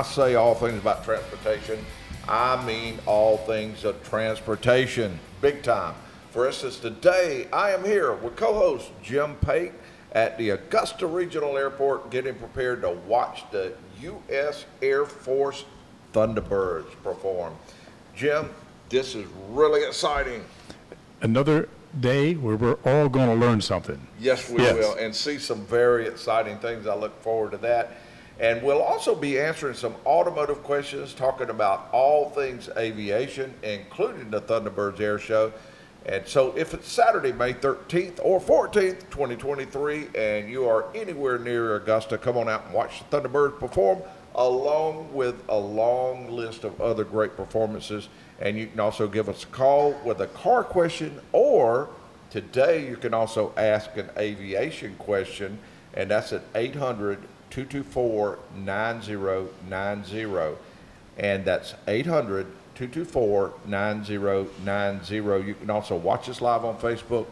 I say all things about transportation, I mean all things of transportation, big time. For instance, today I am here with co-host Jim Pate at the Augusta Regional Airport getting prepared to watch the U.S. Air Force Thunderbirds perform. Jim, this is really exciting. Another day where we're all going to learn something. Yes, we Yes. will, and see some very exciting things. I look forward to that. And we'll also be answering some automotive questions, talking about all things aviation, including the Thunderbirds Air Show. And so, if it's Saturday, May 13th or 14th, 2023, and you are anywhere near Augusta, come on out and watch the Thunderbirds perform, along with a long list of other great performances. And you can also give us a call with a car question, or today you can also ask an aviation question, and that's at 800 224 9090. And that's 800 224 9090. You can also watch us live on Facebook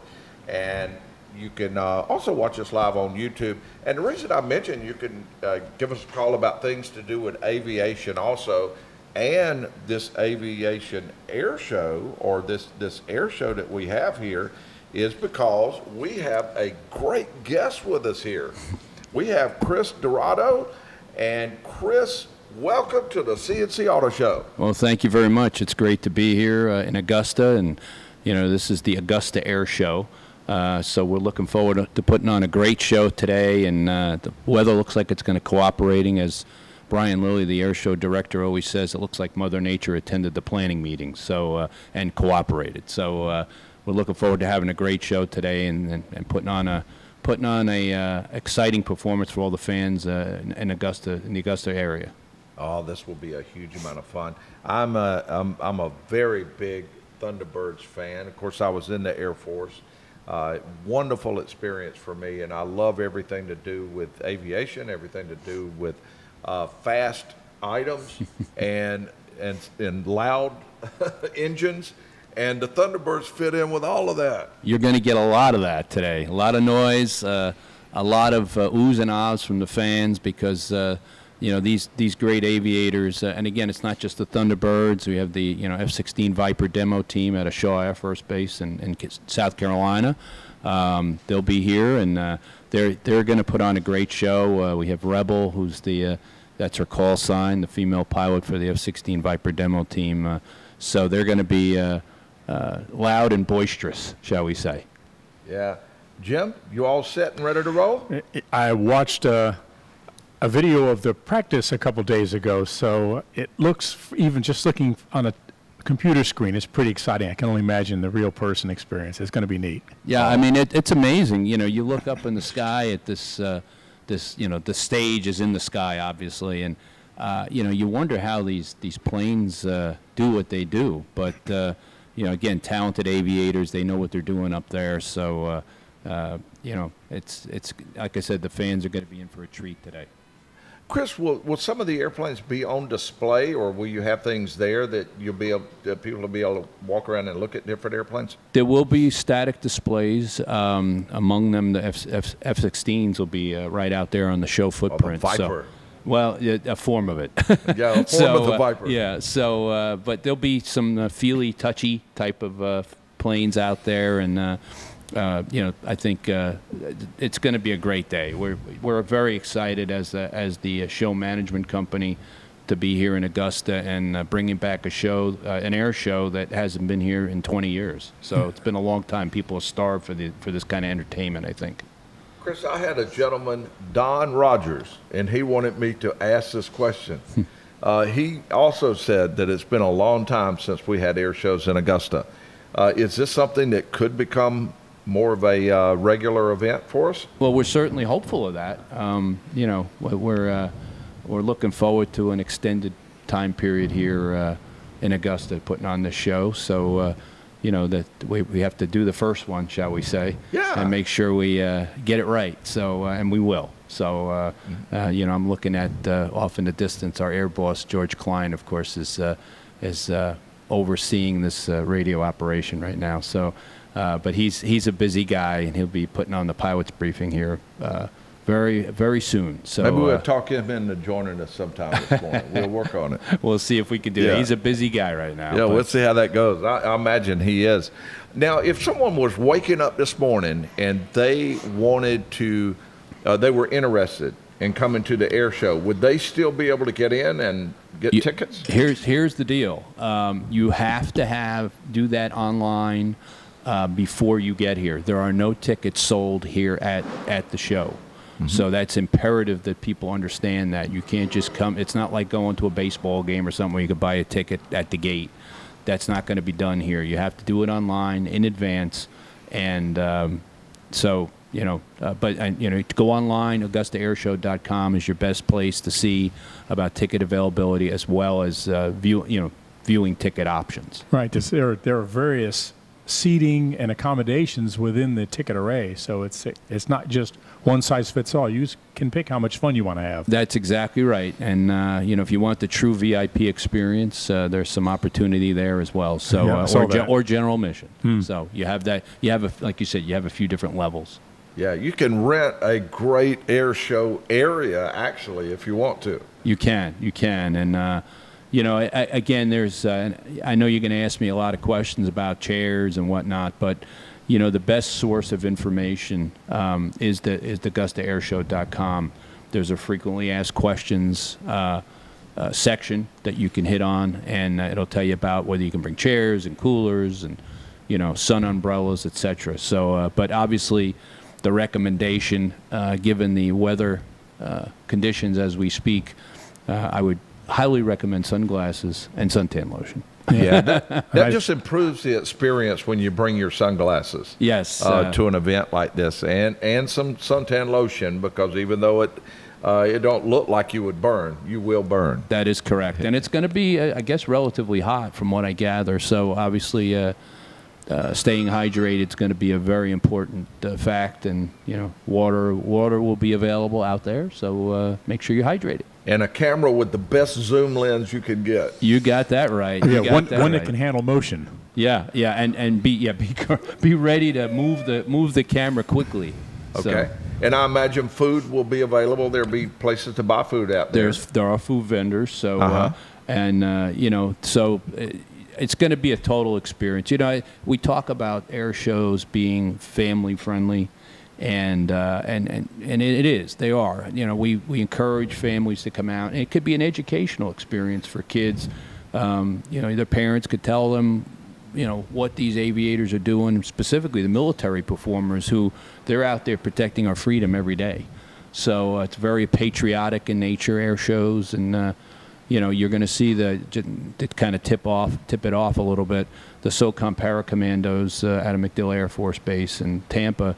and you can uh, also watch us live on YouTube. And the reason I mentioned you can uh, give us a call about things to do with aviation also and this aviation air show or this, this air show that we have here is because we have a great guest with us here. We have Chris Dorado. And Chris, welcome to the C&C Auto Show. Well, thank you very much. It's great to be here uh, in Augusta, and you know this is the Augusta Air Show. Uh, so we're looking forward to putting on a great show today, and uh, the weather looks like it's going to cooperating. As Brian Lilly, the air show director, always says, it looks like Mother Nature attended the planning meetings, so uh, and cooperated. So uh, we're looking forward to having a great show today and, and, and putting on a putting on a uh, exciting performance for all the fans uh, in, in Augusta in the Augusta area. Oh, this will be a huge amount of fun. I'm a, I'm, I'm a very big Thunderbirds fan. Of course, I was in the Air Force. Uh, wonderful experience for me, and I love everything to do with aviation, everything to do with uh, fast items and, and, and loud engines. And the Thunderbirds fit in with all of that. You're going to get a lot of that today. A lot of noise, uh, a lot of uh, oohs and ahs from the fans because uh, you know these these great aviators. Uh, and again, it's not just the Thunderbirds. We have the you know F-16 Viper demo team at a Shaw Air Force Base in, in South Carolina. Um, they'll be here, and uh, they're they're going to put on a great show. Uh, we have Rebel, who's the that's her call sign, the female pilot for the F-16 Viper demo team. So they're going to be uh, loud and boisterous, shall we say? Yeah. Jim, you all set and ready to roll? I watched uh, a video of the practice a couple days ago, so it looks, even just looking on a computer screen, it's pretty exciting. I can only imagine the real person experience. It's going to be neat. Yeah, I mean it, it's amazing. You know, you look up in the sky at this, uh, this, you know, the stage is in the sky, obviously, and uh, you know, you wonder how these these planes uh, do what they do. But uh, you know, again, talented aviators, they know what they're doing up there. So, uh, uh, you know, it's it's like I said, the fans are going to be in for a treat today. Chris, will, will some of the airplanes be on display, or will you have things there that you'll be able, that people will be able to walk around and look at different airplanes? There will be static displays. Um, among them, the F, F, F-16s will be uh, right out there on the show footprint. So- Viper. Well, a form of it. Yeah, a form so, of the uh, Viper. yeah. So, uh, but there'll be some uh, feely, touchy type of uh, planes out there, and uh, uh, you know, I think uh, it's going to be a great day. We're we're very excited as the, as the uh, show management company to be here in Augusta and uh, bringing back a show, uh, an air show that hasn't been here in 20 years. So it's been a long time. People are starved for the for this kind of entertainment. I think. Chris, I had a gentleman, Don Rogers, and he wanted me to ask this question. uh, he also said that it's been a long time since we had air shows in Augusta. Uh, is this something that could become more of a uh, regular event for us? Well, we're certainly hopeful of that. Um, you know, we- we're uh, we're looking forward to an extended time period here uh, in Augusta, putting on this show. So, uh, you know, that we, we have to do the first one, shall we say? Yeah. And make sure we uh, get it right. So, uh, and we will. So, uh, uh, you know, I'm looking at uh, off in the distance. Our air boss, George Klein, of course, is uh, is uh, overseeing this uh, radio operation right now. So, uh, but he's he's a busy guy, and he'll be putting on the pilots briefing here uh, very very soon. So Maybe we'll uh, talk him into joining us sometime this morning. we'll work on it. we'll see if we can do Yeah. that. He's a busy guy right now. Yeah, but- we'll see how that goes. I, I imagine he is. Now, if someone was waking up this morning and they wanted to, uh, they were interested in coming to the air show, would they still be able to get in and get You- tickets? Here's here's the deal. Um, you have to have do that online uh, before you get here. There are no tickets sold here at at the show. So that's imperative that people understand that you can't just come. It's not like going to a baseball game or something where you could buy a ticket at the gate. That's not going to be done here. You have to do it online in advance, and um, so you know. Uh, but uh, you know, to go online, AugustaAirShow.com is your best place to see about ticket availability as well as uh, view you know viewing ticket options. Right. There, are, there are various seating and accommodations within the ticket array, so it's it's not just one size fits all. You can pick how much fun you want to have. That's exactly right. And uh, you know, if you want the true VIP experience, uh, there's some opportunity there as well. So Yeah, uh, or, ge- Hmm. or general mission. So you have that. You have a like you said, you have a few different levels. Yeah, you can rent a great air show area actually if you want to. You can, you can, and uh, you know, I, I- again, there's. Uh, I know you're going to ask me a lot of questions about chairs and whatnot, but you know, the best source of information um, is the is the AugustaAirShow.com. There's a frequently asked questions. Uh, uh, section that you can hit on, and uh, it'll tell you about whether you can bring chairs and coolers and you know sun umbrellas, etc. So, uh, but obviously, the recommendation, uh, given the weather conditions as we speak, I would highly recommend sunglasses and suntan lotion. Yeah, that, that I- just improves the experience when you bring your sunglasses. Yes, uh, uh, to an event like this, and and some suntan lotion because even though it uh, it don't look like you would burn, you will burn. That is correct, and it's going to be, uh, I guess, relatively hot from what I gather. So obviously, uh, uh, staying hydrated is going to be a very important uh, fact, and you know, water water will be available out there. So uh, make sure you're hydrated. And a camera with the best zoom lens you could get. You got that right. You Yeah, got one, that one right. that can handle motion. Yeah, yeah, and and be yeah be be ready to move the move the camera quickly. So Okay. and I imagine food will be available. There'll be places to buy food out there. there's there are food vendors, so Uh-huh. uh, and uh, you know so. uh, It's going to be a total experience. You know, I, we talk about air shows being family friendly, and uh, and and and it, is. They are. You know, we we encourage families to come out. And it could be an educational experience for kids. Um, you know, their parents could tell them, you know, what these aviators are doing. Specifically, the military performers who they're out there protecting our freedom every day. So uh, it's very patriotic in nature, air shows, and uh, you know you're going to see the to kind of tip off, tip it off a little bit. The SOCOM Paracommandos uh, out of MacDill Air Force Base in Tampa,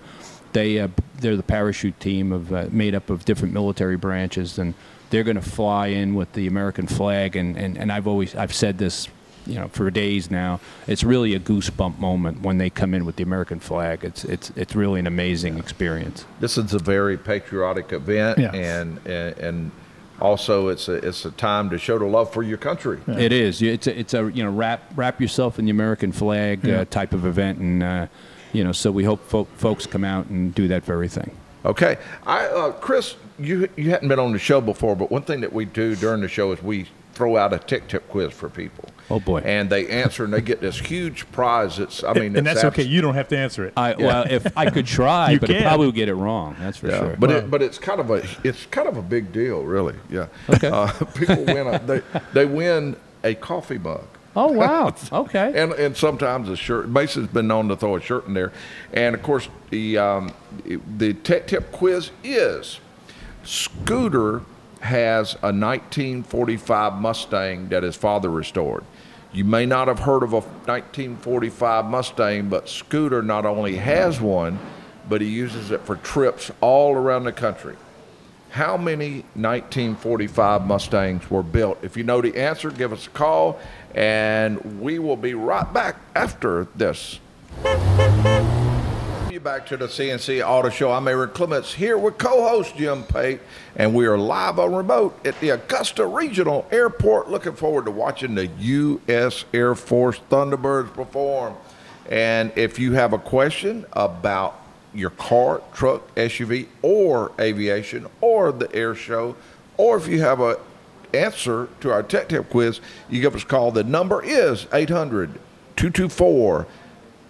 they uh, they're the parachute team of uh, made up of different military branches, and they're going to fly in with the American flag. And, and, and I've always I've said this you know, for days now. It's really a goosebump moment when they come in with the American flag. It's it's it's really an amazing experience. this is a very patriotic event, Yeah. and, and and also it's a it's a time to show the love for your country. It is. It's a, it's a you know wrap wrap yourself in the American flag Yeah. uh, type of event, and uh, you know so we hope fo- folks come out and do that very thing. Okay, I uh, Chris, you you hadn't been on the show before, but one thing that we do during the show is we throw out a tick tip quiz for people. Oh, boy. And they answer, and they get this huge prize. It's I mean, and it's that's okay. You don't have to answer it. I well, if I could try, You but I probably would get it wrong. That's for Yeah, sure. but it, but it's kind of a it's kind of a big deal, really. Yeah. Okay. Uh, people win a, they they win a coffee mug. Oh wow. Okay. And, and sometimes a shirt. Mason's been known to throw a shirt in there, and of course the um, the tech tip quiz is Scooter has a 1945 Mustang that his father restored. You may not have heard of a 1945 Mustang, but Scooter not only has one, but he uses it for trips all around the country. How many 1945 Mustangs were built? If you know the answer, give us a call, and we will be right back after this. Back to the C&C Auto Show. I'm Aaron Clements here with co-host Jim Pate, and we are live on remote at the Augusta Regional Airport. Looking forward to watching the U.S. Air Force Thunderbirds perform. And if you have a question about your car, truck, SUV, or aviation, or the air show, or if you have a answer to our tech tip quiz, you give us a call. The number is 800 224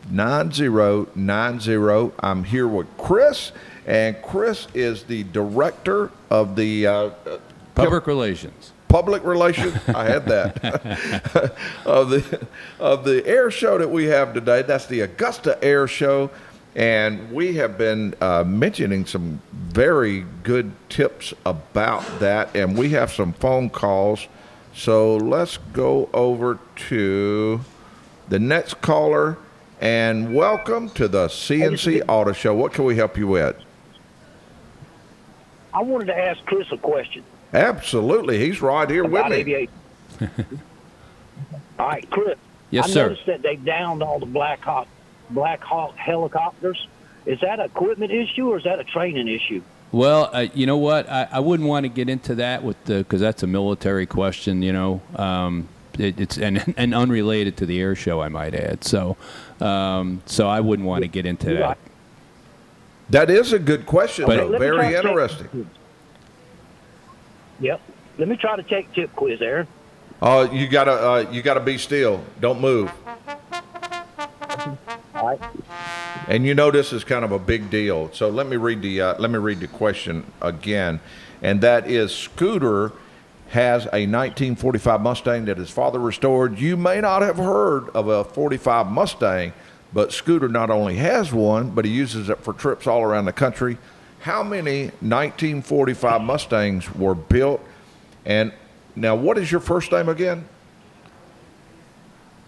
9090. I'm here with Chris, and Chris is the director of the uh, uh, Public relations. public relations. I had that of the of the air show that we have today. That's the Augusta Air Show, and we have been uh, mentioning some very good tips about that, and we have some phone calls. So let's go over to the next caller, and welcome to the C&C Auto Show. What can we help you with? I wanted to ask Chris a question Absolutely, he's right here with me. aviation. all right, Chris. Yes, I sir. noticed that they downed all the Black Hawk Black Hawk helicopters. Is that an equipment issue or is that a training issue? Well, uh, you know what? I, I wouldn't want to get into that with the because that's a military question. You know, um, it, it's and, and unrelated to the air show, I might add. So, um, so I wouldn't want to get into that. That is a good question, But- though. Let me try Very interesting. Yep. Let me try to take tip quiz, Aaron. Uh, you gotta, uh, you gotta be still. Don't move. Right. And you know this is kind of a big deal. So let me read the, uh, let me read the question again, and that is: Scooter has a 1945 Mustang that his father restored. You may not have heard of a 45 Mustang, but Scooter not only has one, but he uses it for trips all around the country. How many 1945 Mustangs were built? And now, what is your first name again?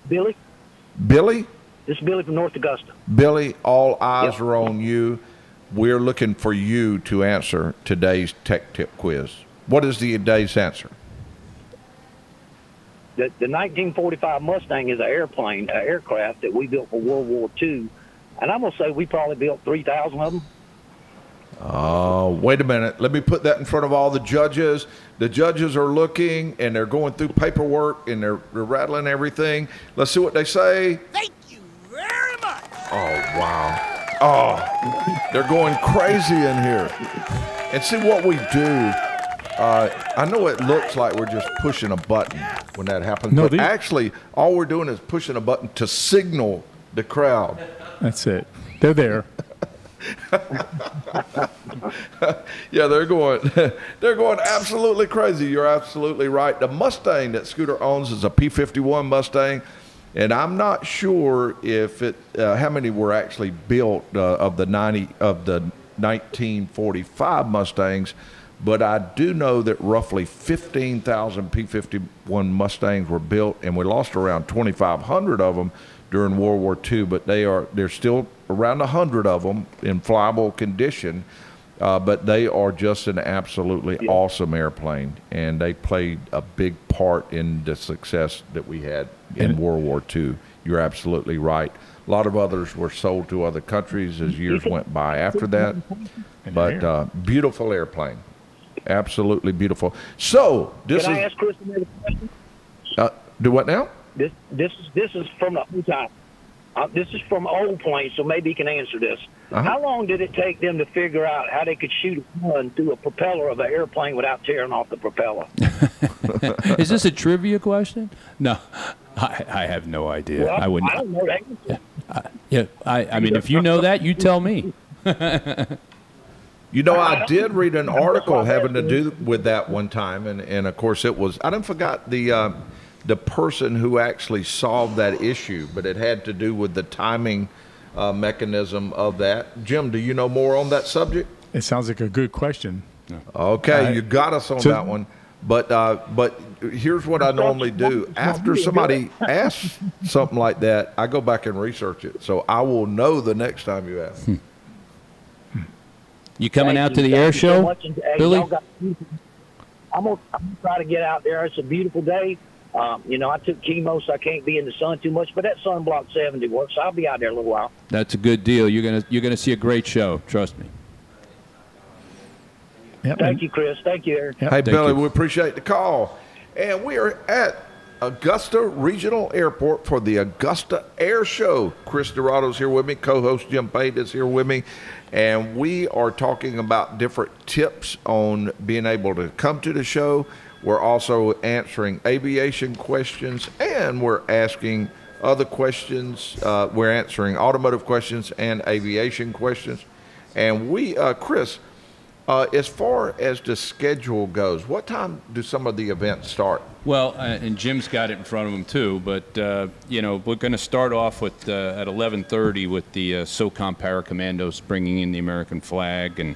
Billy? Billy? This is Billy from North Augusta. Billy, all eyes Yep. are on you. We're looking for you to answer today's tech tip quiz. What is the today's answer? The, the 1945 Mustang is an airplane, an aircraft that we built for World War II. And I'm going to say we probably built 3,000 of them. Oh, wait a minute. Let me put that in front of all the judges. The judges are looking and they're going through paperwork and they're, they're rattling everything. Let's see what they say. Thank you very much. Oh, wow. Oh, they're going crazy in here. And see what we do. Uh, I know it looks like we're just pushing a button when that happens, No, but actually, all we're doing is pushing a button to signal the crowd. That's it. They're there. Yeah, they're going, they're going absolutely crazy. You're absolutely right. The Mustang that Scooter owns is a P51 Mustang, and I'm not sure if it, uh, how many were actually built uh, of the 90 of the 1945 Mustangs, but I do know that roughly 15,000 P51 Mustangs were built, and we lost around 2,500 of them during World War II. But they are there's still around 100 of them in flyable condition. Uh, but they are just an absolutely awesome airplane, and they played a big part in the success that we had in And- World War II. You're absolutely right. A lot of others were sold to other countries as years went by after that, but uh, beautiful airplane, absolutely beautiful. So this Can is I ask Chris another question? uh, do what now? This this is this is from the old time. Uh, this is from old planes, so maybe he can answer this. Uh-huh. How long did it take them to figure out how they could shoot a gun through a propeller of an airplane without tearing off the propeller? Is this a trivia question? No, I, I have no idea. Well, I wouldn't. I don't know that. Yeah, I, I mean, if you know that, you tell me. You know, I I- did read an article having to do with that one time, and, and of course it was. I didn't forgot the uh, the person who actually solved that issue, but it had to do with the timing uh, mechanism of that. Jim, do you know more on that subject? It sounds like a good question. Okay, I- you got us on So- that one. But uh, but here's what I normally do. After somebody asks something like that, I go back and research it, so I will know the next time you ask. You coming Thank out to the Thank air you so show, hey, Billy? got- I'm gonna, I'm gonna try to get out there. It's a beautiful day. Um, you know, I took chemo, so I can't be in the sun too much. But that sunblock 70 works. I'll be out there a little while. That's a good deal. You're gonna you're gonna see a great show. Trust me. Yep. Thank you, Chris. Thank you, Aaron. Yep. Hey, Thank Billy, you. we appreciate the call. And we are at Augusta Regional Airport for the Augusta Air Show. Chris Dorado's here with me, co-host Jim Pate is here with me, and we are talking about different tips on being able to come to the show. We're also answering aviation questions, and we're asking other questions. Uh, we're answering automotive questions and aviation questions. And we, uh, Chris, uh, as far as the schedule goes, what time do some of the events start? Well, uh, and Jim's got it in front of him too. But uh, you know, we're going to start off with uh, at 11:30 with the uh, SOCOM Paracommandos bringing in the American flag, and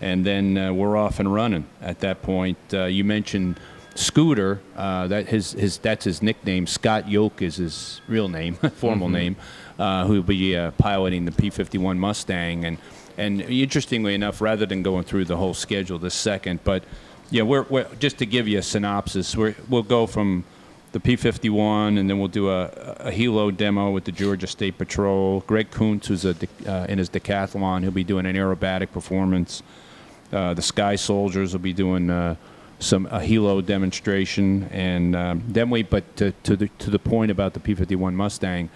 and then uh, we're off and running. At that point, uh, you mentioned Scooter. Uh, that his his that's his nickname. Scott Yoak is his real name, formal name. Uh, who will be uh, piloting the P-51 Mustang, and and interestingly enough, rather than going through the whole schedule this second, but yeah, we're, we're just to give you a synopsis, we're, we'll go from the P-51, and then we'll do a, a helo demo with the Georgia State Patrol. Greg Koontz, who's a, uh, in his decathlon, he'll be doing an aerobatic performance. Uh, the Sky Soldiers will be doing uh, some a helo demonstration, and um, then we. But to, to the to the point about the P-51 Mustang,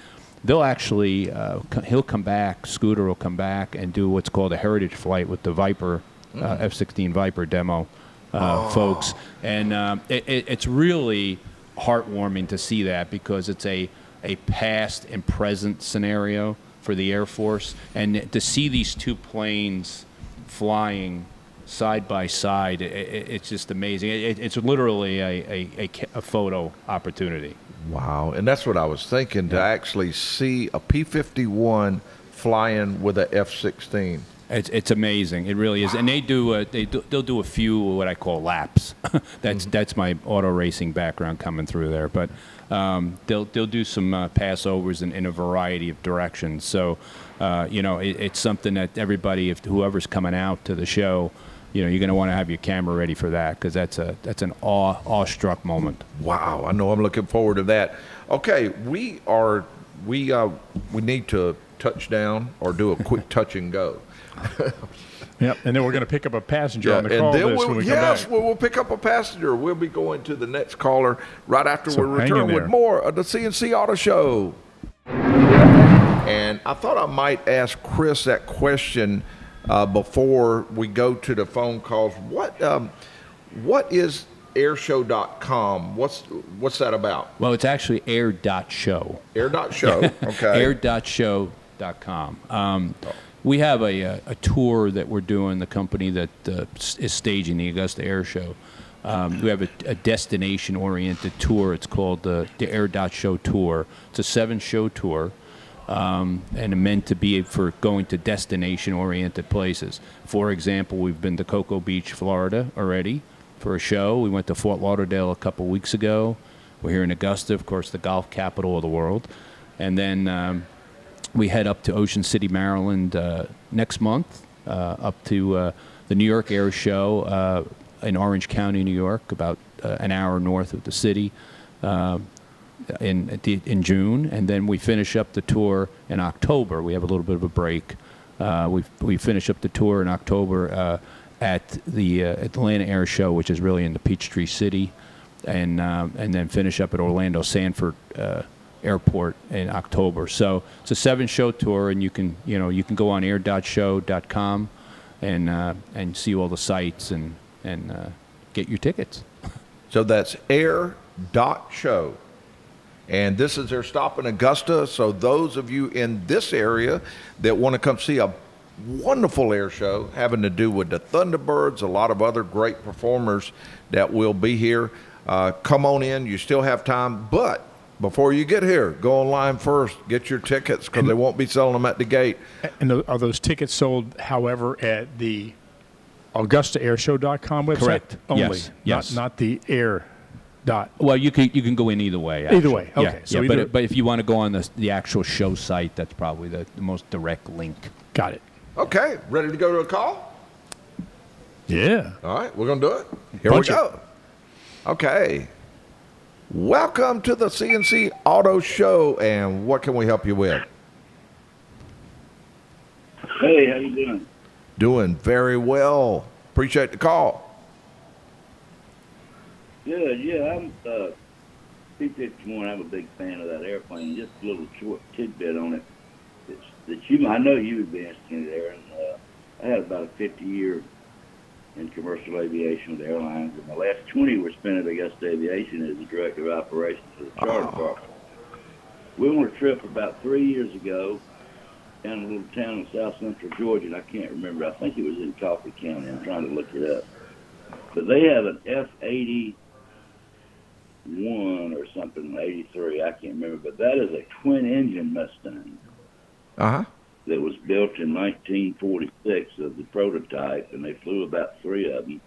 they'll actually uh, he'll come back. Scooter will come back and do what's called a heritage flight with the Viper uh, F-16 Viper demo uh, folks, and um, it, it, it's really heartwarming to see that because it's a a past and present scenario for the Air Force, and to see these two planes flying side by side, i i it's just amazing. It, it's literally a, a, a, a photo opportunity. Wow, and that's what I was thinking to actually see a P fifty one flying with a F sixteen. It's, it's amazing. It really is. And they do, uh, they do they'll do a few what I call laps. that's that's my auto racing background coming through there. But um, they'll they'll do some uh, passovers in, in a variety of directions. So uh, you know it, it's something that everybody, if whoever's coming out to the show, you know you're going to want to have your camera ready for that because that's a that's an awe awestruck moment. Wow, I know I'm looking forward to that. Okay, we are we uh we need to touch down or do a quick touch and go. Yep. And then we're going to pick up a passenger on the call and then list we'll, when we yes, come back. we'll, we'll pick up a passenger. We'll be going to the next caller right after So we hang in return with more of the C&C Auto Show. And I thought I might ask Chris that question uh, before we go to the phone calls. What um, what is airshow.com? What's what's that about? Well, it's actually air.show. Air dot show. Okay. air.show.com. Um, we have a, a, a tour that we're doing, the company that uh, is staging the Augusta Air Show. Um, we have a, a destination oriented tour. It's called the, the Air.show Tour. It's a seven show tour um, and meant to be for going to destination oriented places. For example, we've been to Cocoa Beach, Florida already for a show. We went to Fort Lauderdale a couple weeks ago. We're here in Augusta, of course, the golf capital of the world. And then um, we head up to Ocean City, Maryland uh, next month, uh, up to uh, the New York Air Show uh, in Orange County, New York, about uh, an hour north of the city. Uh, in in June, and then we finish up the tour in October. We have a little bit of a break. Uh, we we finish up the tour in October uh, at the uh, Atlanta Air Show, which is really in the Peachtree City, and um, and then finish up at Orlando Sanford uh, Airport in October. So it's a seven show tour, and you can you know you can go on air.show.com and uh, and see all the sites and and uh, get your tickets. So that's air dot show. And this is their stop in Augusta. So those of you in this area that want to come see a wonderful air show having to do with the Thunderbirds, a lot of other great performers that will be here, uh, come on in. You still have time, but before you get here, go online first, get your tickets because they won't be selling them at the gate. And are those tickets sold, however, at the AugustaAirshow.com website? Correct. Only. Yes. Yes. Not, not the air dot. Well, you can you can go in either way. Either actually. way, Yeah, okay. So yeah, but but if you want to go on the the actual show site, that's probably the, the most direct link. Got it. Okay, ready to go to a call? Yeah. All right, we're going to do it. Here Punch we it. go. Okay. Welcome to the C&C Auto Show, and what can we help you with? Hey, how you doing? Doing very well. Appreciate the call. Good. Yeah, I'm. Uh, P-51, I'm a big fan of that airplane. Just a little short tidbit on it. It's, that you, I know you would be interested in there. And uh, I had about a 50 year in commercial aviation with airlines, and the last 20 were spent at Augusta Aviation as the director of operations for the charter department. We went on a trip about three years ago down a little town in south central Georgia, and I can't remember. I think it was in Coffee County. I'm trying to look it up. But they have an F-80 one or something, eighty three, I can't remember, but that is a twin engine Mustang Uh huh. that was built in nineteen forty six of the prototype and they flew about three of them.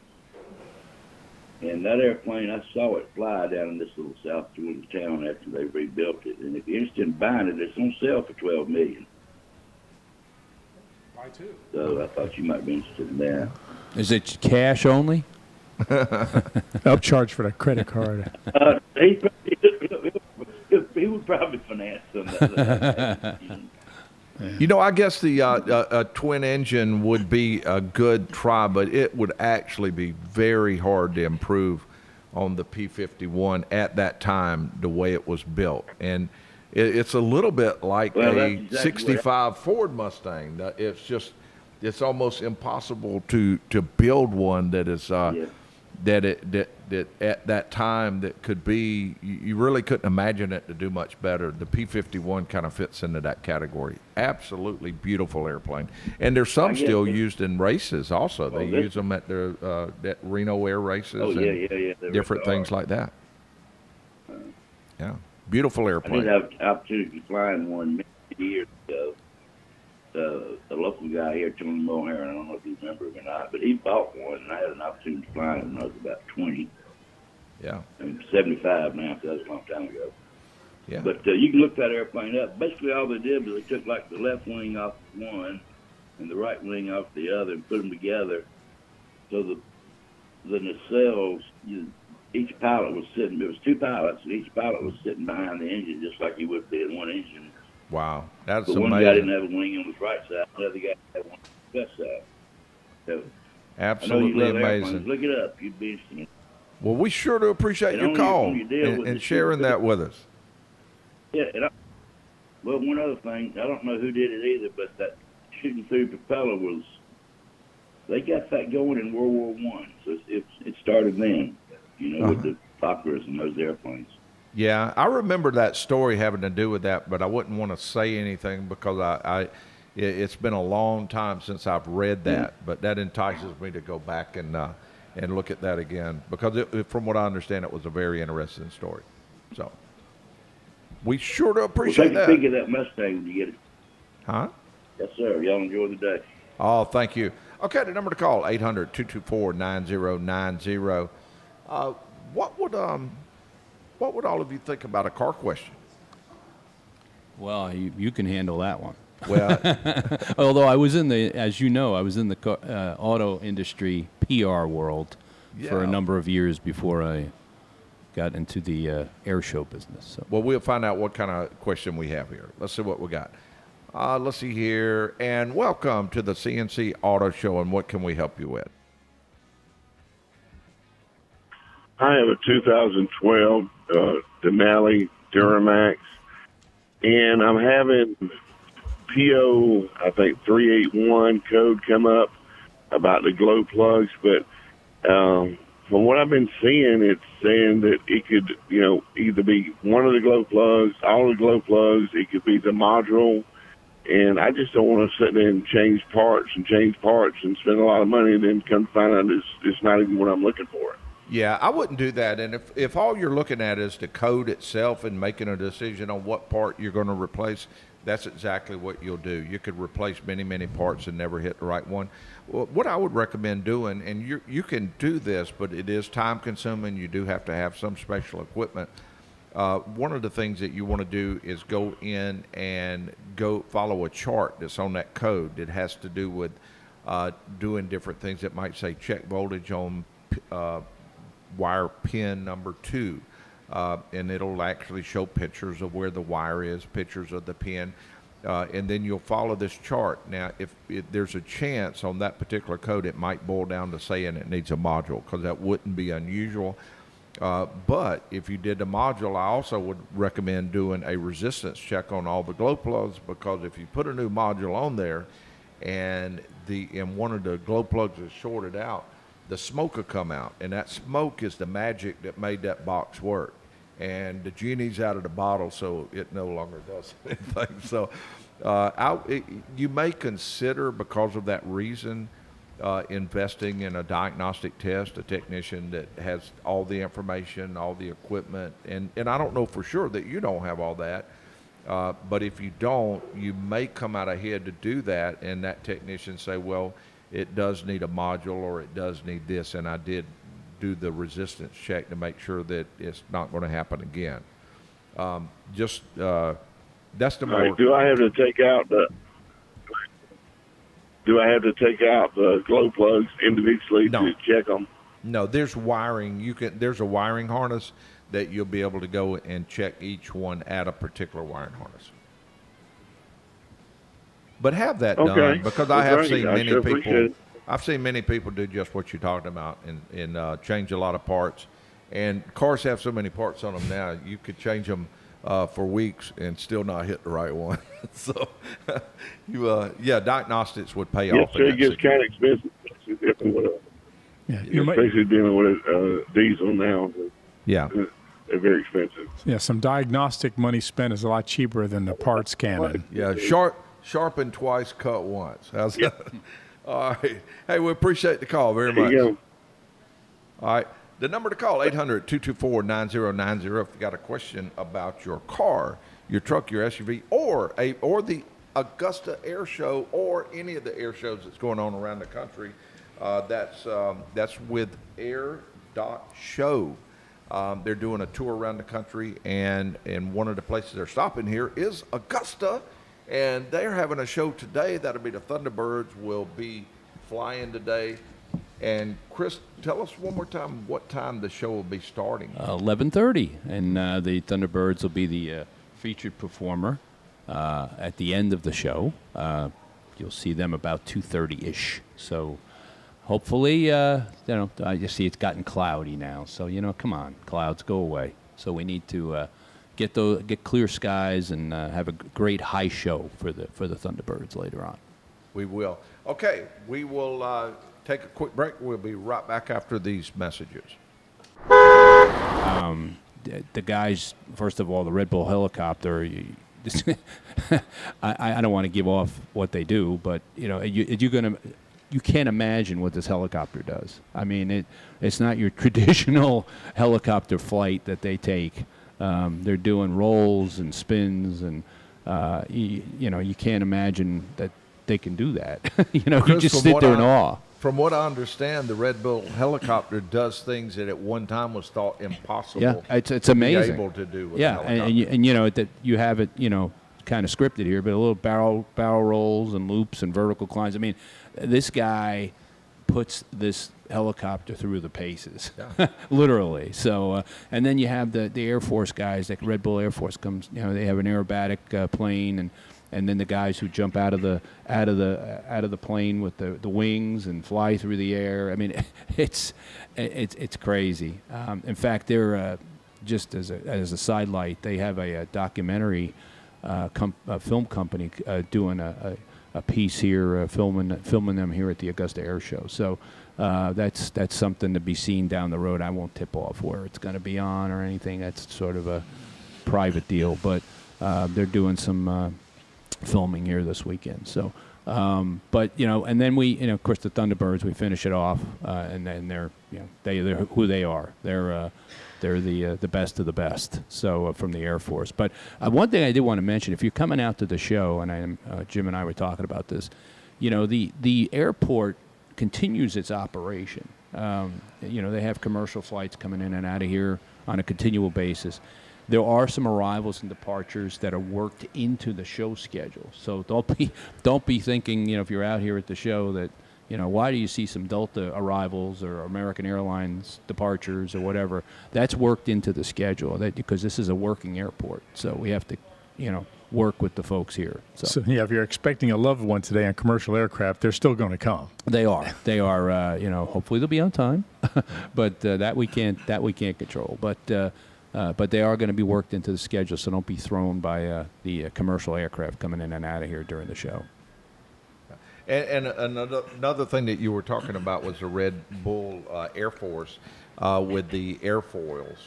And that airplane, I saw it fly down in this little South Georgia town after they rebuilt it. And if you're interested in buying it, it's on sale for twelve million. Buy two. So I thought you might be interested in that. Is it cash only? Upcharge for the credit card. Uh, he, he, he would probably finance them. You know, I guess the uh, uh, a twin engine would be a good try, but it would actually be very hard to improve on the P51 at that time the way it was built, and it, it's a little bit like Well, that's a exactly '65 Ford Mustang. It's just it's almost impossible to to build one that is uh, Yeah. That it that that at that time that could be you, really couldn't imagine it to do much better. The P51 kind of fits into that category. Absolutely beautiful airplane, and there's some still it. used in races. Also, they this- use them at the uh, at Reno Air races Oh, and yeah, yeah, yeah. Different things like that. Yeah, beautiful airplane. I did have the opportunity to fly in one many years ago. Uh, a local guy here, Tony Mohair, I don't know if you remember him or not, but he bought one, and I had an opportunity to fly it when I was about 20. yeah, I'm 75 now, so that was a long time ago. yeah. But uh, you can look that airplane up. Basically, all they did was they took like the left wing off one and the right wing off the other and put them together. So the the nacelles, you, each pilot was sitting. There was two pilots, and each pilot was sitting behind the engine, just like you would be in one engine. Wow, that's But one guy didn't amazing. have a wing on his right side, the other guy had one left side. So I know you Absolutely amazing. Look it up. You'd be interested. Well, we sure do appreciate And your call you and, and sharing that with us. Yeah, and I, well, one other thing, I don't know who did it either, but that shooting through propeller was they got that going in World War One, so it, it started then, you know, with Uh-huh. the Fokkers and those airplanes. Yeah, I remember that story having to do with that, but I wouldn't want to say anything because I, I it, it's been a long time since I've read that. But that entices me to go back and uh, and look at that again because it, from what I understand, it was a very interesting story. So we sure do Well, appreciate take a that, peek at that Mustang when you get it. huh? Yes, sir. Y'all enjoy the day. Oh, thank you. Okay, the number to call 800-224-9090. Uh, what would um what would all of you think about a car question? Well, you, you can handle that one. Well, Although I was in the, as you know, I was in the car, uh, auto industry PR world for a number of years before I got into the uh, air show business. So. Well, we'll find out what kind of question we have here. Let's see what we got. Uh, let's see here. And welcome to the C&C Auto Show. And what can we help you with? I have a 2012 uh, Denali Duramax, and I'm having PO, I think 381 code come up about the glow plugs, but um, from what I've been seeing, it's saying that it could, you know, either be one of the glow plugs, all the glow plugs, it could be the module, and I just don't want to sit there and change parts and change parts and spend a lot of money and then come find out it's, it's not even what I'm looking for. Yeah, I wouldn't do that. And if, if all you're looking at is the code itself and making a decision on what part you're going to replace, that's exactly what you'll do. You could replace many, many parts and never hit the right one. What I would recommend doing, and you you can do this, but it is time consuming. You do have to have some special equipment. Uh, one of the things that you want to do is go in and go follow a chart that's on that code that has to do with uh, doing different things. It might say check voltage on uh, wire pin number two, uh, and it'll actually show pictures of where the wire is, pictures of the pin, uh, and then you'll follow this chart. Now, if, if there's a chance on that particular code, it might boil down to saying it needs a module because that wouldn't be unusual. Uh, but if you did a module, I also would recommend doing a resistance check on all the glow plugs because if you put a new module on there and the and one of the glow plugs is shorted out, the smoke will come out, and that smoke is the magic that made that box work. And the genie's out of the bottle, so it no longer does anything. So, uh, I, it, you may consider because of that reason uh, investing in a diagnostic test, a technician that has all the information, all the equipment, and, and I don't know for sure that you don't have all that, uh, but if you don't, you may come out ahead to do that, and that technician say, well, it does need a module or it does need this, and I did do the resistance check to make sure that it's not going to happen again. Um, just uh, that's the more. right, do I have to take out the? Do I have to take out the glow plugs individually No. to check them? No, there's wiring. You can. There's a wiring harness that you'll be able to go and check each one at a particular wiring harness. But have that Okay. done because I have great. seen I many sure people. I've seen many people do just what you're talking about and and uh, change a lot of parts. And cars have so many parts on them now. You could change them uh, for weeks and still not hit the right one. so, you uh, yeah, diagnostics would pay Yes, off. sir. in It gets kind of expensive, especially dealing with a- Yeah, you might, especially dealing with uh, diesel now. Yeah. They're very expensive. yeah, some diagnostic money spent is a lot cheaper than the parts cannon. Yeah, sharp, sharpen twice, cut once. How's that? All right. Hey, we appreciate the call very much. All right. The number to call, 800-224-9090 if you got a question about your car, your truck, your SUV, or a or the Augusta Air Show or any of the air shows that's going on around the country. Uh, that's um, that's with Air Dot Show. Um, they're doing a tour around the country, and and one of the places they're stopping here is Augusta, and they're having a show today. That'll be the Thunderbirds will be flying today. And Chris, tell us one more time what time the show will be starting. Uh, 11:30, and uh, the Thunderbirds will be the uh, featured performer uh, at the end of the show. Uh, you'll see them about 2:30 ish. So hopefully, uh, you know, I just see it's gotten cloudy now. So you know, come on, clouds go away. So we need to uh, get those, get clear skies, and uh, have a great high show for the for the Thunderbirds later on. We will. Okay, we will uh, take a quick break. We'll be right back after these messages. the, the guys, first of all, the Red Bull helicopter. You, I, I don't want to give off what they do, but you know, you, you're gonna, you can't imagine what this helicopter does. I mean, it, it's not your traditional helicopter flight that they take. Um, they're doing rolls and spins, and uh, you, you know, you can't imagine that they can do that. you know, you just sit there in I- awe. From what I understand, the Red Bull helicopter does things that at one time was thought impossible. Yeah, it's it's to be amazing. able to do yeah, and, and, you, and you know that you have it, you know, kind of scripted here, but a little barrel barrel rolls and loops and vertical climbs. I mean, this guy puts this helicopter through the paces, literally. So, uh, and then you have the the Air Force guys, like Red Bull Air Force comes. You know, they have an aerobatic uh, plane and. And then the guys who jump out of the out of the out of the plane with the, the wings and fly through the air. I mean, it's it's it's crazy. Um, in fact, they're uh, just as a, as a sidelight, they have a, a documentary uh, com- a film company uh, doing a, a, piece here, uh, filming filming them here at the Augusta Air Show. So uh, that's that's something to be seen down the road. I won't tip off where it's going to be on or anything. That's sort of a private deal, but uh, they're doing some uh, filming here this weekend. So. Um, but you know, and then we, you know, of course, the Thunderbirds. We finish it off, uh, and then they're, you know, they they're who they are. They're uh, they're the uh, the best of the best. So uh, from the Air Force. But uh, one thing I did want to mention, if you're coming out to the show, and I uh, Jim and I were talking about this, you know, the the airport continues its operation. Um, you know, they have commercial flights coming in and out of here on a continual basis. There are some arrivals and departures that are worked into the show schedule. So don't be don't be thinking, you know, if you're out here at the show that, you know, why do you see some Delta arrivals or American Airlines departures or whatever? That's worked into the schedule that because this is a working airport. So we have to, you know, work with the folks here. So, So, yeah, if you're expecting a loved one today on commercial aircraft, they're still going to come. they are. They are. Uh, you know, hopefully they'll be on time. but uh, that we can't that we can't control. But uh, uh, but they are going to be worked into the schedule, so don't be thrown by uh, the uh, commercial aircraft coming in and out of here during the show. And, and another, another thing that you were talking about was the Red Bull uh, Air Force uh, with the airfoils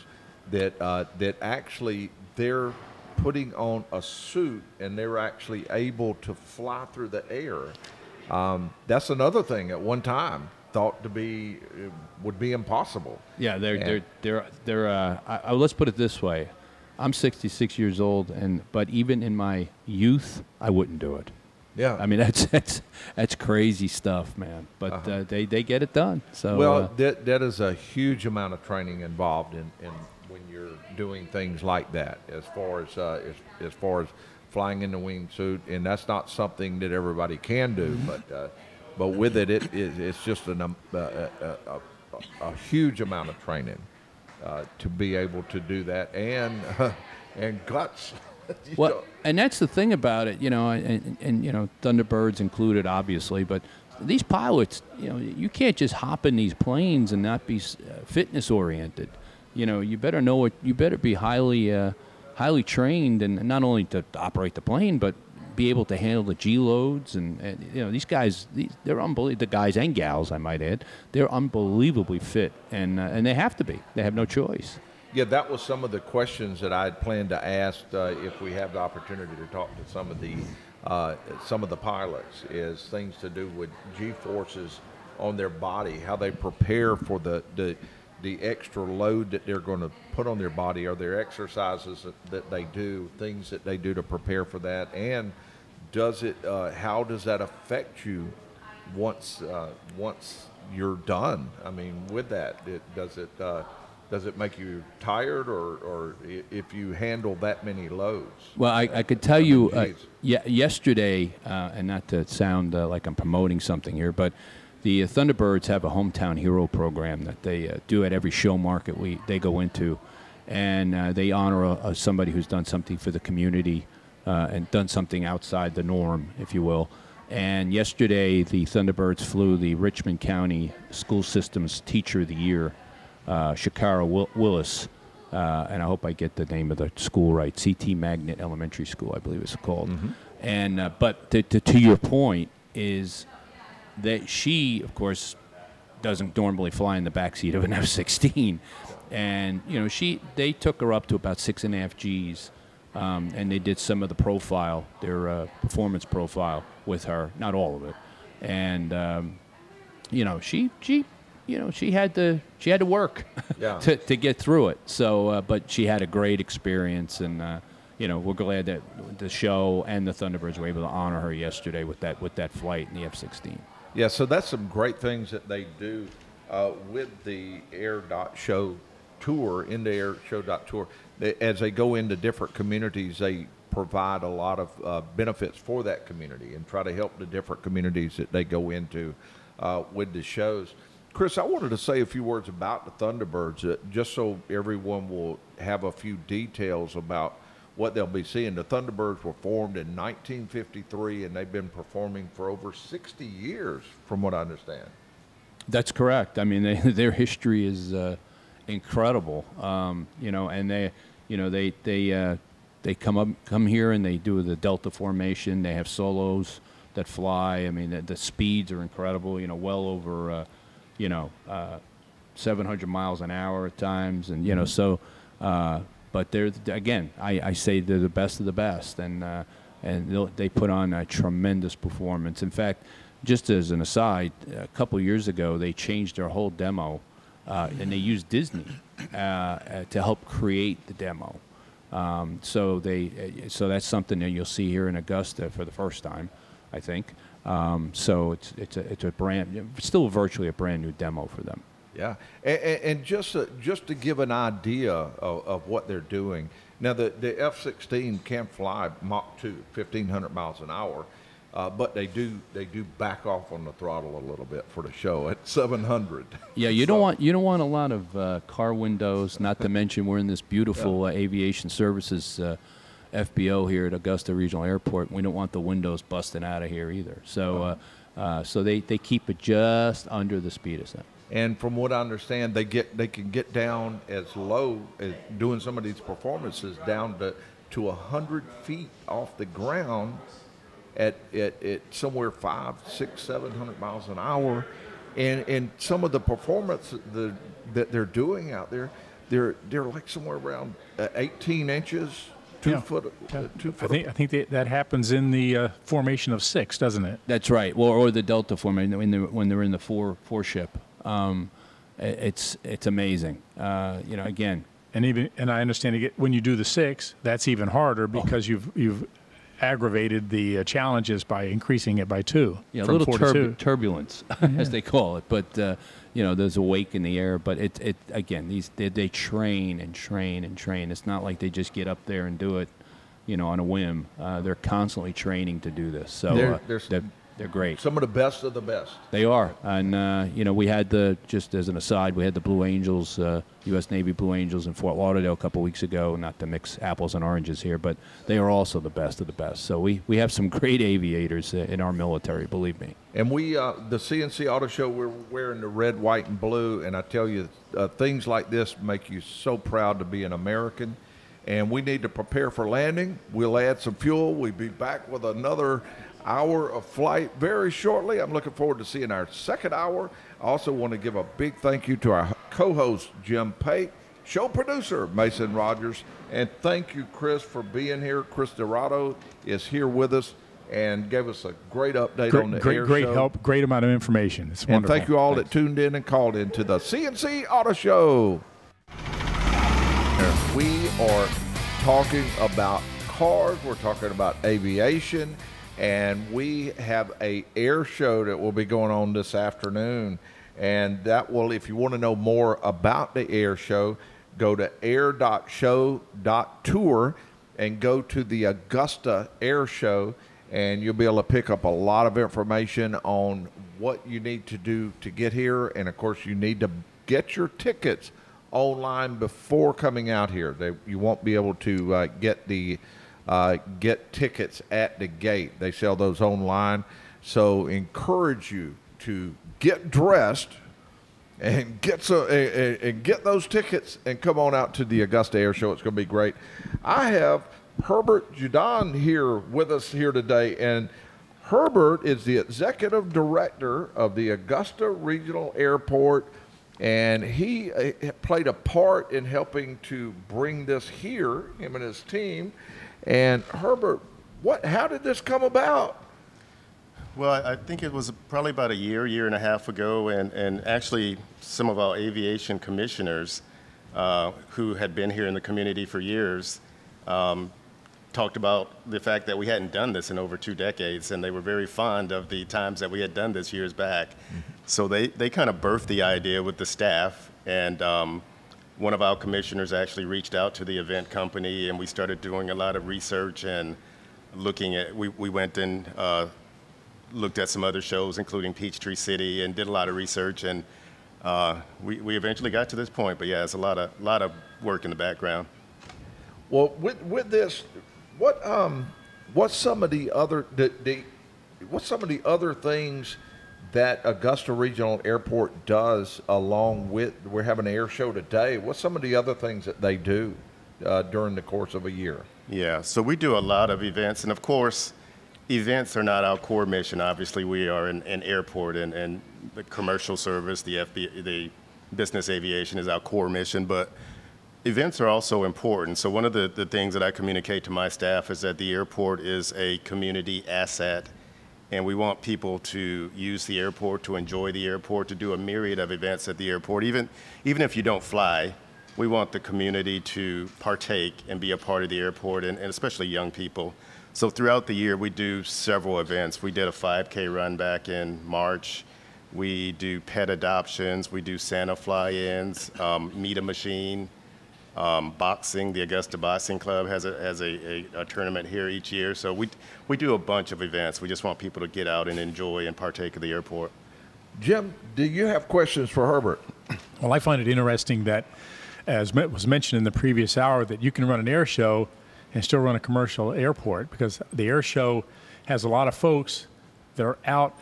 that uh, that actually they're putting on a suit and they're actually able to fly through the air. Um, that's another thing at one time thought to be uh, would be impossible. Yeah, they're And- they're they're they're. Uh, I, I, let's put it this way: I'm 66 years old, and but even in my youth, I wouldn't do it. Yeah, I mean, that's that's that's crazy stuff, man. But Uh-huh. uh, they they get it done. So well, uh, that that is a huge amount of training involved in, in when you're doing things like that. As far as uh, as, as far as flying in the wingsuit, and that's not something that everybody can do. Mm-hmm. But uh, but with it, it, it it's just an, um, uh, a, a, a, a huge amount of training uh, to be able to do that, and and guts. Well, and that's the thing about it, you know, and, and, and you know, Thunderbirds included, obviously, but these pilots, you know, you can't just hop in these planes and not be uh, fitness oriented. You know, you better know what you better be highly, uh, highly trained, and not only to operate the plane, but be able to handle the G loads, and, and you know, these guys, these, they're unbelievable. The guys and gals, I might add, they're unbelievably fit, and uh, and they have to be. They have no choice. Yeah, that was some of the questions that I had planned to ask uh, if we have the opportunity to talk to some of the uh, some of the pilots. Is things to do with G forces on their body, how they prepare for the the, the extra load that they're going to put on their body. Are there exercises that, that they do, things that they do to prepare for that, and does it? Uh, how does that affect you once uh, once you're done? I mean, with that, it, does it uh, does it make you tired, or or if you handle that many loads? Well, I, I could tell you, uh, yeah, yesterday, uh, and not to sound uh, like I'm promoting something here, but the uh, Thunderbirds have a hometown hero program that they uh, do at every show market we they go into, and uh, they honor a, a, somebody who's done something for the community uh, and done something outside the norm, if you will. And yesterday, the Thunderbirds flew the Richmond County School Systems Teacher of the Year, uh, Shakara Will- Willis, uh, and I hope I get the name of the school right. CT Magnet Elementary School, I believe it's called. And uh, but to, to, to your point is that she, of course, doesn't normally fly in the backseat of an F-16, and you know she they took her up to about six and a half Gs, um, and they did some of the profile, their uh, performance profile with her, not all of it, and um, you know she she you know she had to she had to work Yeah. to, to get through it. So, uh, but she had a great experience, and uh, you know we're glad that the show and the Thunderbirds were able to honor her yesterday with that with that flight in the F-16. Yeah, so that's some great things that they do uh, with the Air Dot Show tour, in the Air Show Dot tour. They, as they go into different communities, they provide a lot of uh, benefits for that community and try to help the different communities that they go into uh, with the shows. Chris, I wanted to say a few words about the Thunderbirds, uh, just so everyone will have a few details about what they'll be seeing. The Thunderbirds were formed in 1953, and they've been performing for over 60 years, from what I understand. That's correct. I mean, they, their history is uh, incredible. Um, you know, and they, you know, they they uh, they come up come here and they do the Delta formation. They have solos that fly. I mean, the, the speeds are incredible. You know, well over, uh, you know, uh, 700 miles an hour at times, and you know, so. Uh, but they're again, I, I say they're the best of the best, and uh, and they'll- put on a tremendous performance. In fact, just as an aside, a couple years ago they changed their whole demo, uh, and they used Disney uh, uh, to help create the demo. Um, so they, so that's something that you'll see here in Augusta for the first time, I think. Um, so it's it's a it's a brand, still virtually a brand new demo for them. Yeah, and, and, and just uh, just to give an idea of, of what they're doing. Now, the, the F-16 can fly Mach 2, 1,500 miles an hour, uh, but they do they do back off on the throttle a little bit for the show at 700. Yeah, you don't want you don't want a lot of uh, car windows. Not to mention we're in this beautiful uh, aviation services uh, FBO here at Augusta Regional Airport. We don't want the windows busting out of here either. So, uh, Uh, so they, they keep it just under the speed of sound. And from what I understand, they get they can get down as low as doing some of these performances down to to a hundred feet off the ground at, at, at somewhere five, six, seven hundred miles an hour. And and some of the performance the that they're doing out there, they're they're like somewhere around uh, 18 inches, two Yeah. foot, uh, two I think, I think that, that happens in the uh, formation of six, doesn't it? That's right. Well, or the Delta formation when they're, when they're in the four four ship. Um, it's it's amazing. Uh, you know, again, And even and I understand you get, when you do the six, that's even harder because you've you've aggravated the uh, challenges by increasing it by two yeah, a little four to two. turbulence, as they call it. But uh, you know, there's a wake in the air. But it it again, these they, they train and train and train. It's not like they just get up there and do it, you know, on a whim. Uh, they're constantly training to do this. So They're- uh, they're- they're great. Some of the best of the best. They are, and uh, you know, we had the just as an aside, we had the Blue Angels, uh, U.S. Navy Blue Angels in Fort Lauderdale a couple weeks ago. Not to mix apples and oranges here, but they are also the best of the best. So we we have some great aviators uh, in our military, believe me. And we, uh, the C&C Auto Show, we're wearing the red, white, and blue. And I tell you, uh, things like this make you so proud to be an American. And we need to prepare for landing. We'll add some fuel. We'll be back with another hour of flight very shortly. I'm looking forward to seeing our second hour. I also want to give a big thank you to our co host, Jim Pate, show producer, Mason Rogers. And thank you, Chris, for being here. Chris Dorado is here with us and gave us a great update on the Great, great, air great show. help, great amount of information. It's wonderful. And thank you all that tuned in and called in to the C&C Auto Show. We are talking about cars, we're talking about aviation, and we have a air show that will be going on this afternoon. And that will, if you want to know more about the air show, go to air.show.tour and go to the Augusta Air Show, and you'll be able to pick up a lot of information on what you need to do to get here. And of course, you need to get your tickets online before coming out here. They, you won't be able to uh, get the uh, get tickets at the gate. They sell those online. So encourage you to get dressed and get so and, and- get those tickets and come on out to the Augusta Air Show. It's going to be great. I have Herbert Judon here with us here today, and Herbert is the executive director of the Augusta Regional Airport, and he uh, played a part in helping to bring this here. Him and his team. And Herbert, what? How did this come about? Well, I think it was probably about a year, year and a half ago, and, and actually some of our aviation commissioners uh, who had been here in the community for years um, talked about the fact that we hadn't done this in over two decades, and they were very fond of the times that we had done this years back. So they, they kind of birthed the idea with the staff, and um, one of our commissioners actually reached out to the event company, and we started doing a lot of research and looking at, we, we went and uh, looked at some other shows, including Peachtree City, and did a lot of research, and uh, we, we eventually got to this point. But yeah, it's a lot of lot of work in the background. Well, with with this, what um, what's some of the other the, the what's some of the other things that Augusta Regional Airport does along with we're having an air show today? What's some of the other things that they do uh, during the course of a year? Yeah, so we do a lot of events, and of course, events are not our core mission. Obviously, we are an, an airport, and, and the commercial service, the FB, the business aviation is our core mission, but events are also important. So one of the, the things that I communicate to my staff is that the airport is a community asset, and we want people to use the airport, to enjoy the airport, to do a myriad of events at the airport. Even, even if you don't fly, we want the community to partake and be a part of the airport, and, and especially young people. So throughout the year, we do several events. We did a 5K run back in March. We do pet adoptions. We do Santa fly-ins, um, meet a machine, um, boxing. The Augusta Boxing Club has a has a, a, a tournament here each year. So we we do a bunch of events. We just want people to get out and enjoy and partake of the airport. Jim, do you have questions for Herbert? Well, I find it interesting that, as was mentioned in the previous hour, that you can run an air show and still run a commercial airport because the air show has a lot of folks that are out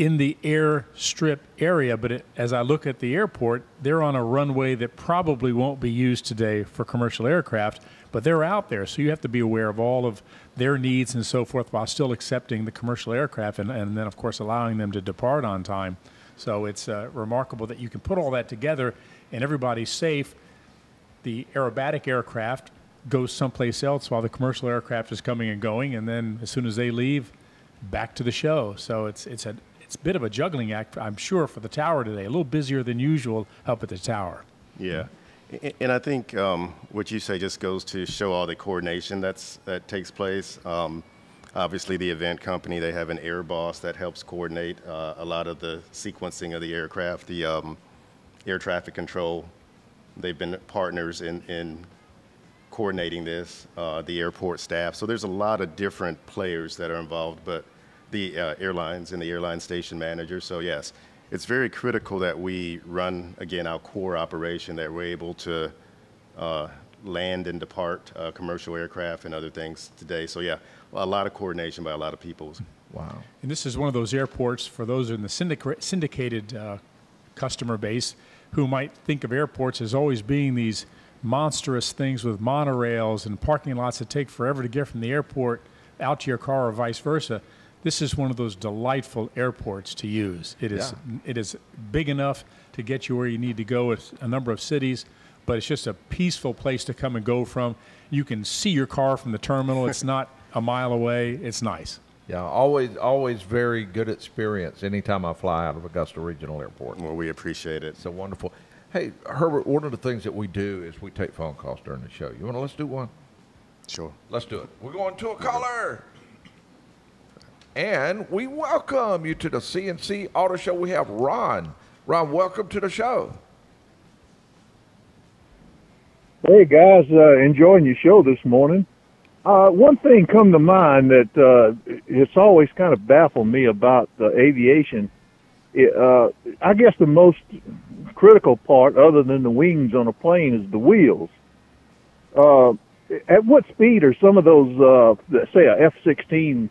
in the airstrip area, but it, as I look at the airport, they're on a runway that probably won't be used today for commercial aircraft, but they're out there. So you have to be aware of all of their needs and so forth while still accepting the commercial aircraft and, and then, of course, allowing them to depart on time. So it's uh, remarkable that you can put all that together and everybody's safe. The aerobatic aircraft goes someplace else while the commercial aircraft is coming and going, and then as soon as they leave, back to the show. So it's it's a it's a bit of a juggling act, I'm sure, for the tower today. A little busier than usual up at the tower. Yeah. And I think um, what you say just goes to show all the coordination that's, that takes place. Um, obviously, the event company, they have an air boss that helps coordinate uh, a lot of the sequencing of the aircraft, the um, air traffic control. They've been partners in, in coordinating this, uh, the airport staff. So there's a lot of different players that are involved, but the uh, airlines and the airline station manager. So yes, it's very critical that we run again our core operation that we're able to uh, land and depart uh, commercial aircraft and other things today. So yeah, a lot of coordination by a lot of people. Wow. And this is one of those airports for those in the syndic- syndicated uh, customer base who might think of airports as always being these monstrous things with monorails and parking lots that take forever to get from the airport out to your car or vice versa. This is one of those delightful airports to use. It is it is big enough to get you where you need to go with a number of cities, but it's just a peaceful place to come and go from. You can see your car from the terminal. It's not a mile away. It's nice. Yeah, always, always very good experience anytime I fly out of Augusta Regional Airport. Well, we appreciate it. It's so wonderful. Hey, Herbert, one of the things that we do is we take phone calls during the show. You want to let's do one? Sure. Let's do it. We're going to a caller. And we welcome you to the C&C Auto Show. We have Ron. Ron, welcome to the show. Hey guys, uh, enjoying your show this morning. Uh, one thing come to mind that uh, it's always kind of baffled me about uh, aviation. It, uh, I guess the most critical part, other than the wings on a plane, is the wheels. Uh, at what speed are some of those, uh, say a F-16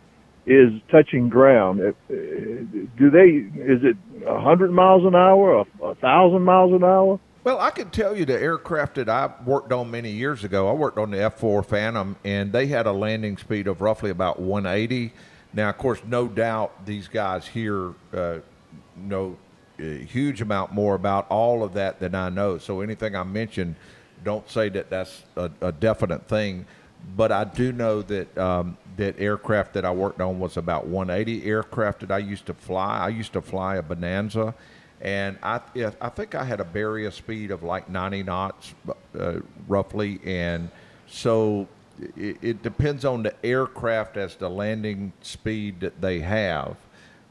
is touching ground? Uh, Do they? Is it hundred miles an hour, a, thousand miles an hour? Well, I can tell you the aircraft that I worked on many years ago. I worked on the F4 Phantom, and they had a landing speed of roughly about 180. Now, of course, no doubt these guys here uh, know a huge amount more about all of that than I know. So anything I mention, don't say that that's a, a definite thing. But I do know that um, that aircraft that I worked on was about 180. Aircraft that I used to fly, I used to fly a Bonanza and I I think I had a barrier speed of like 90 knots, uh, roughly, and so it, it, depends on the aircraft as the landing speed that they have.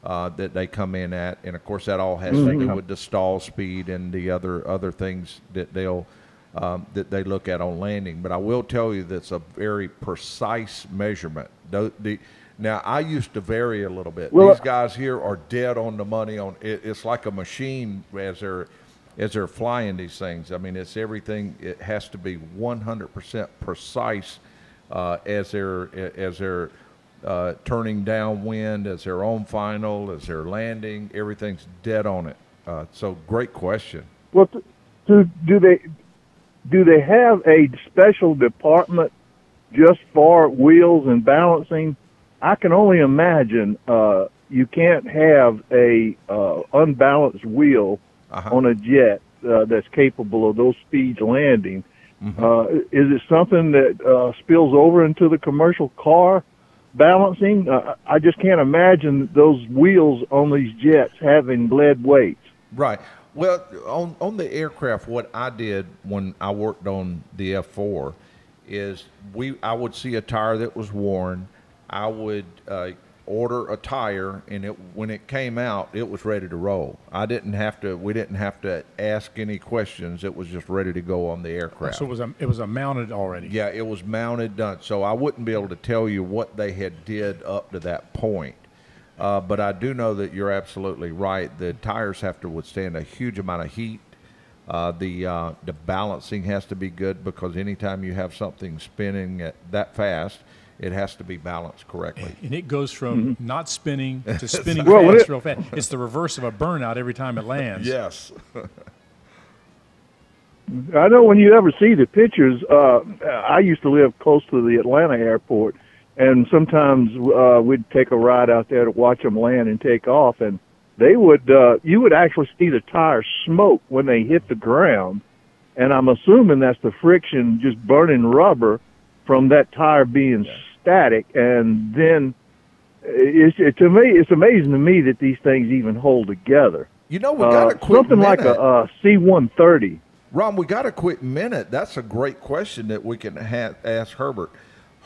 Uh, that they come in at, and of course that all has to do with the stall speed and the other other things that they'll um, that they look at on landing. But I will tell you that's a very precise measurement. Now I used to vary a little bit. Well, These guys here are dead on the money. On it, it's like a machine as they're as they're flying these things. I mean, it's everything. It has to be 100% precise uh, as they're as they're uh, turning downwind, as they're on final, as they're landing. Everything's dead on it. Uh, so great question. Well, do they do they have a special department just for wheels and balancing? I can only imagine uh, you can't have a uh, unbalanced wheel Uh-huh. on a jet uh, that's capable of those speeds landing. Uh, is it something that uh, spills over into the commercial car balancing? Uh, I just can't imagine those wheels on these jets having lead weights. Right. Well, on on the aircraft, what I did when I worked on the F four is we I would see a tire that was worn, I would uh, order a tire, and it when it came out, it was ready to roll. I didn't have to. We didn't have to ask any questions. It was just ready to go on the aircraft. So it was a, it was a mounted already. Yeah, it was mounted done. So I wouldn't be able to tell you what they had did up to that point. Uh, but I do know that you're absolutely right. The tires have to withstand a huge amount of heat. Uh, the uh, the balancing has to be good because anytime you have something spinning at that fast, it has to be balanced correctly. And it goes from not spinning to spinning Well, fast, it- real fast. It's the reverse of a burnout every time it lands. Yes. I know when you ever see the pictures, uh, I used to live close to the Atlanta airport, and sometimes uh, we'd take a ride out there to watch them land and take off, and they would, uh, you would actually see the tires smoke when they hit the ground, and I'm assuming that's the friction just burning rubber from that tire being static, and then it's, it, to me, it's amazing to me that these things even hold together. You know, we got Uh, a quick something like minute. a, a C-130. Ron, we got a quick minute. That's a great question that we can ha- ask Herbert.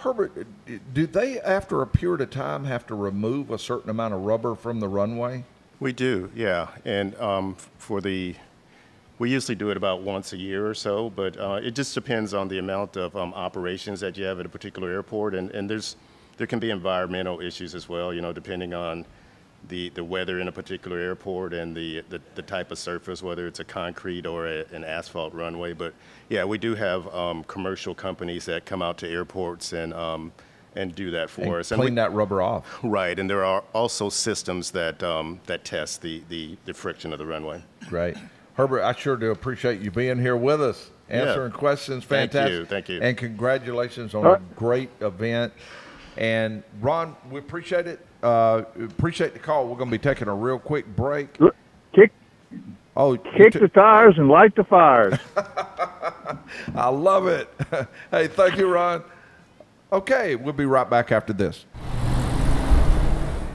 Herbert, do they, after a period of time, have to remove a certain amount of rubber from the runway? We do, yeah. And um, for the, we usually do it about once a year or so, but uh, it just depends on the amount of um, operations that you have at a particular airport. And, and there's, there can be environmental issues as well, you know, depending on the, the weather in a particular airport and the, the, the type of surface, whether it's a concrete or a, an asphalt runway. But yeah, we do have um, commercial companies that come out to airports and, um, and do that for And us. And we- clean that rubber off. Right, and there are also systems that um, that test the, the, the friction of the runway. Great. Herbert, I sure do appreciate you being here with us, Yeah. answering questions. Thank you, Fantastic. thank you. And congratulations on All a great event. And Ron, we appreciate it. Uh, appreciate the call. We're going to be taking a real quick break. Kick, Oh, kick t- the tires and light the fires. I love it. hey, thank you, Ron. Okay, we'll be right back after this.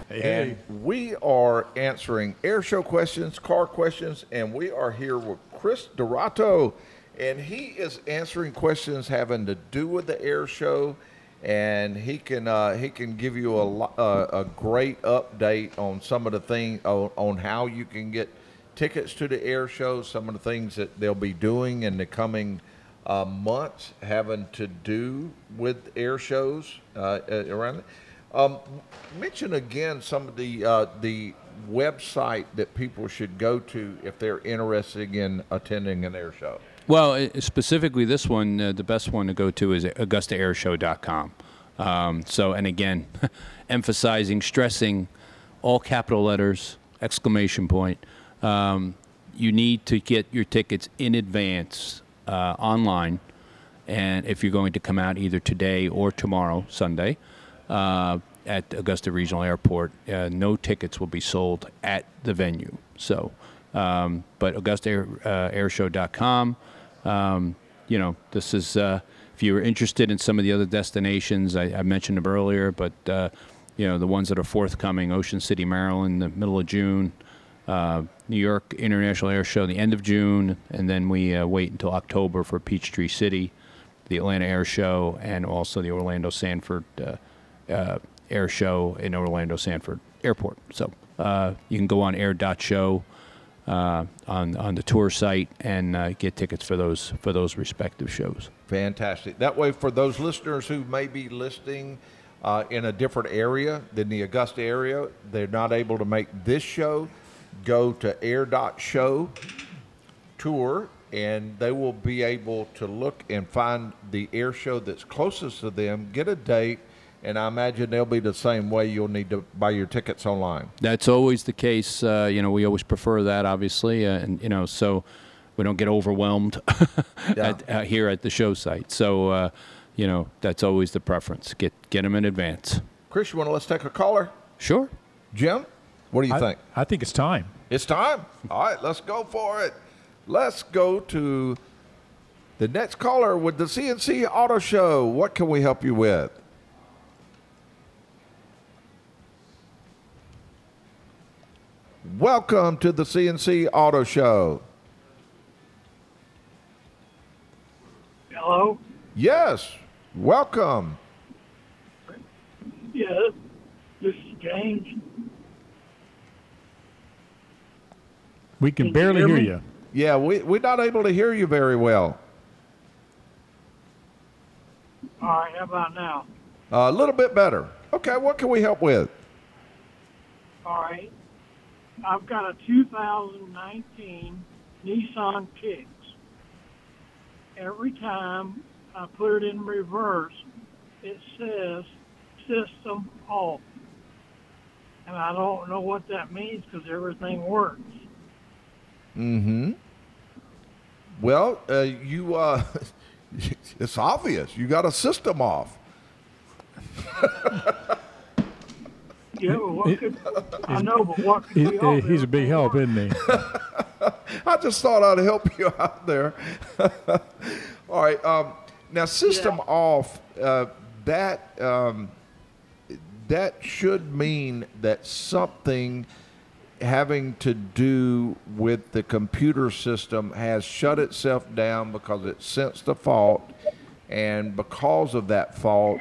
Hey, And we are answering air show questions, car questions, and we are here with Chris Dorato. And he is answering questions having to do with the air show. And he can uh, he can give you a, uh, a great update on some of the things on, on how you can get tickets to the air show, some of the things that they'll be doing in the coming uh, months having to do with air shows uh, uh, around it. Um, mention again some of the the website that people should go to if they're interested in attending an air show. Well, specifically this one, uh, the best one to go to is AugustaAirShow.com. Um, so, and again, emphasizing, stressing, all capital letters, exclamation point. Um, you need to get your tickets in advance uh, online, and if you're going to come out either today or tomorrow, Sunday, uh, at Augusta Regional Airport, uh, no tickets will be sold at the venue. So, um, but AugustaAirshow.com. Um, you know, this is uh, if you're interested in some of the other destinations, I, I mentioned them earlier, but uh, you know the ones that are forthcoming: Ocean City, Maryland, the middle of June. Uh, New York International Air Show, the end of June, and then we uh, wait until October for Peachtree City, the Atlanta Air Show, and also the Orlando Sanford uh, uh, Air Show in Orlando Sanford Airport. So you can go on air.show uh, on on the tour site and uh, get tickets for those for those respective shows. Fantastic. That way, for those listeners who may be listening uh, in a different area than the Augusta area, they're not able to make this show. Go to air.show tour and they will be able to look and find the air show that's closest to them, get a date, and I imagine they'll be the same way. You'll need to buy your tickets online. That's always the case. Uh, you know, we always prefer that, obviously, uh, and you know, so we don't get overwhelmed Yeah. at, uh, here at the show site. So, uh, you know, that's always the preference. Get get them in advance. Chris, you want to let's take a caller? Sure. Jim, what do you I, think? I think it's time. It's time. All right, let's go for it. Let's go to the next caller with the C&C Auto Show. What can we help you with? Welcome to the C&C Auto Show. Hello? Yes, welcome. Yeah, this is James. We can Can you barely hear hear you. Yeah, we, we're not able to hear you very well. All right, how about now? a little bit better. Okay, what can we help with? All right. I've got a 2019 Nissan Kicks. Every time I put it in reverse, it says system off. And I don't know what that means because everything works. Mm-hmm. Well, uh, you, uh, it's obvious. You got a system off. Yeah, but what could, I know, but what could He- be off? he's a big help, isn't he? I just thought I'd help you out there. All right. Um, now, system off. Uh, that um, that should mean that something having to do with the computer system has shut itself down because it sensed a fault, and because of that fault,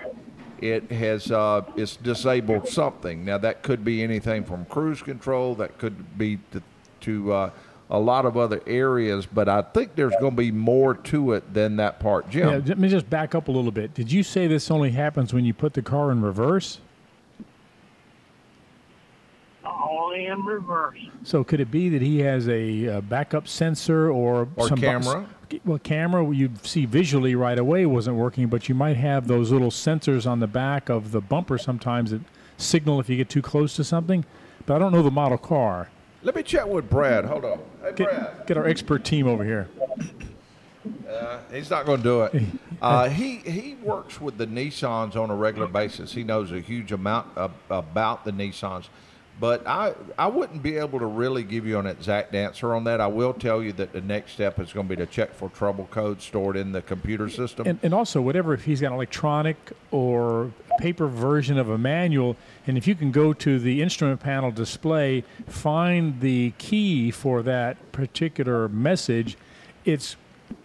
it has uh, it's disabled something. Now that could be anything from cruise control, that could be to, to uh, a lot of other areas, but I think there's going to be more to it than that part, Jim. Yeah, let me just back up a little bit. Did you say this only happens when you put the car in reverse? Only in reverse. So could it be that he has a uh, backup sensor or Or some camera? Well, camera you see visually right away wasn't working, but you might have those little sensors on the back of the bumper sometimes that signal if you get too close to something. But I don't know the model car. Let me check with Brad. Hold on. Hey, Brad. Get, get our expert team over here. Uh, he's not going to do it. Uh, he he works with the Nissans on a regular basis. He knows a huge amount of, about the Nissans, but I I wouldn't be able to really give you an exact answer on that. I will tell you that the next step is going to be to check for trouble codes stored in the computer system. And, and also, whatever, if he's got an electronic or paper version of a manual, and if you can go to the instrument panel display, find the key for that particular message, it's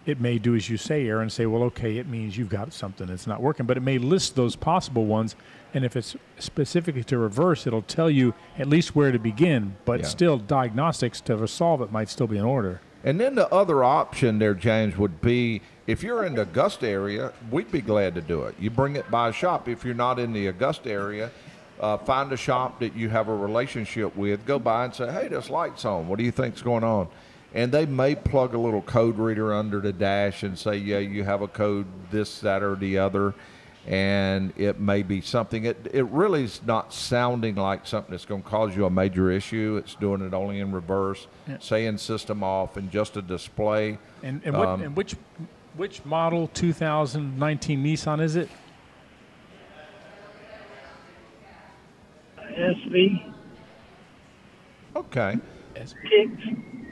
it may do as you say, Aaron, say, well, okay, it means you've got something that's not working, but it may list those possible ones. And if it's specifically to reverse, it'll tell you at least where to begin, but Yeah. still diagnostics to resolve it might still be in order. And then the other option there, James, would be if you're in the Augusta area, we'd be glad to do it. You bring it by a shop. If you're not in the Augusta area, uh, find a shop that you have a relationship with. Go by and say, "Hey, this light's on. What do you think's going on?" And they may plug a little code reader under the dash and say, "Yeah, you have a code this, that, or the other." And it may be something. It it really is not sounding like something that's going to cause you a major issue. It's doing it only in reverse, Yeah. saying system off, and just a display. And, and, what, Um, and which which model 2019 Nissan is it? SV Okay. kicks.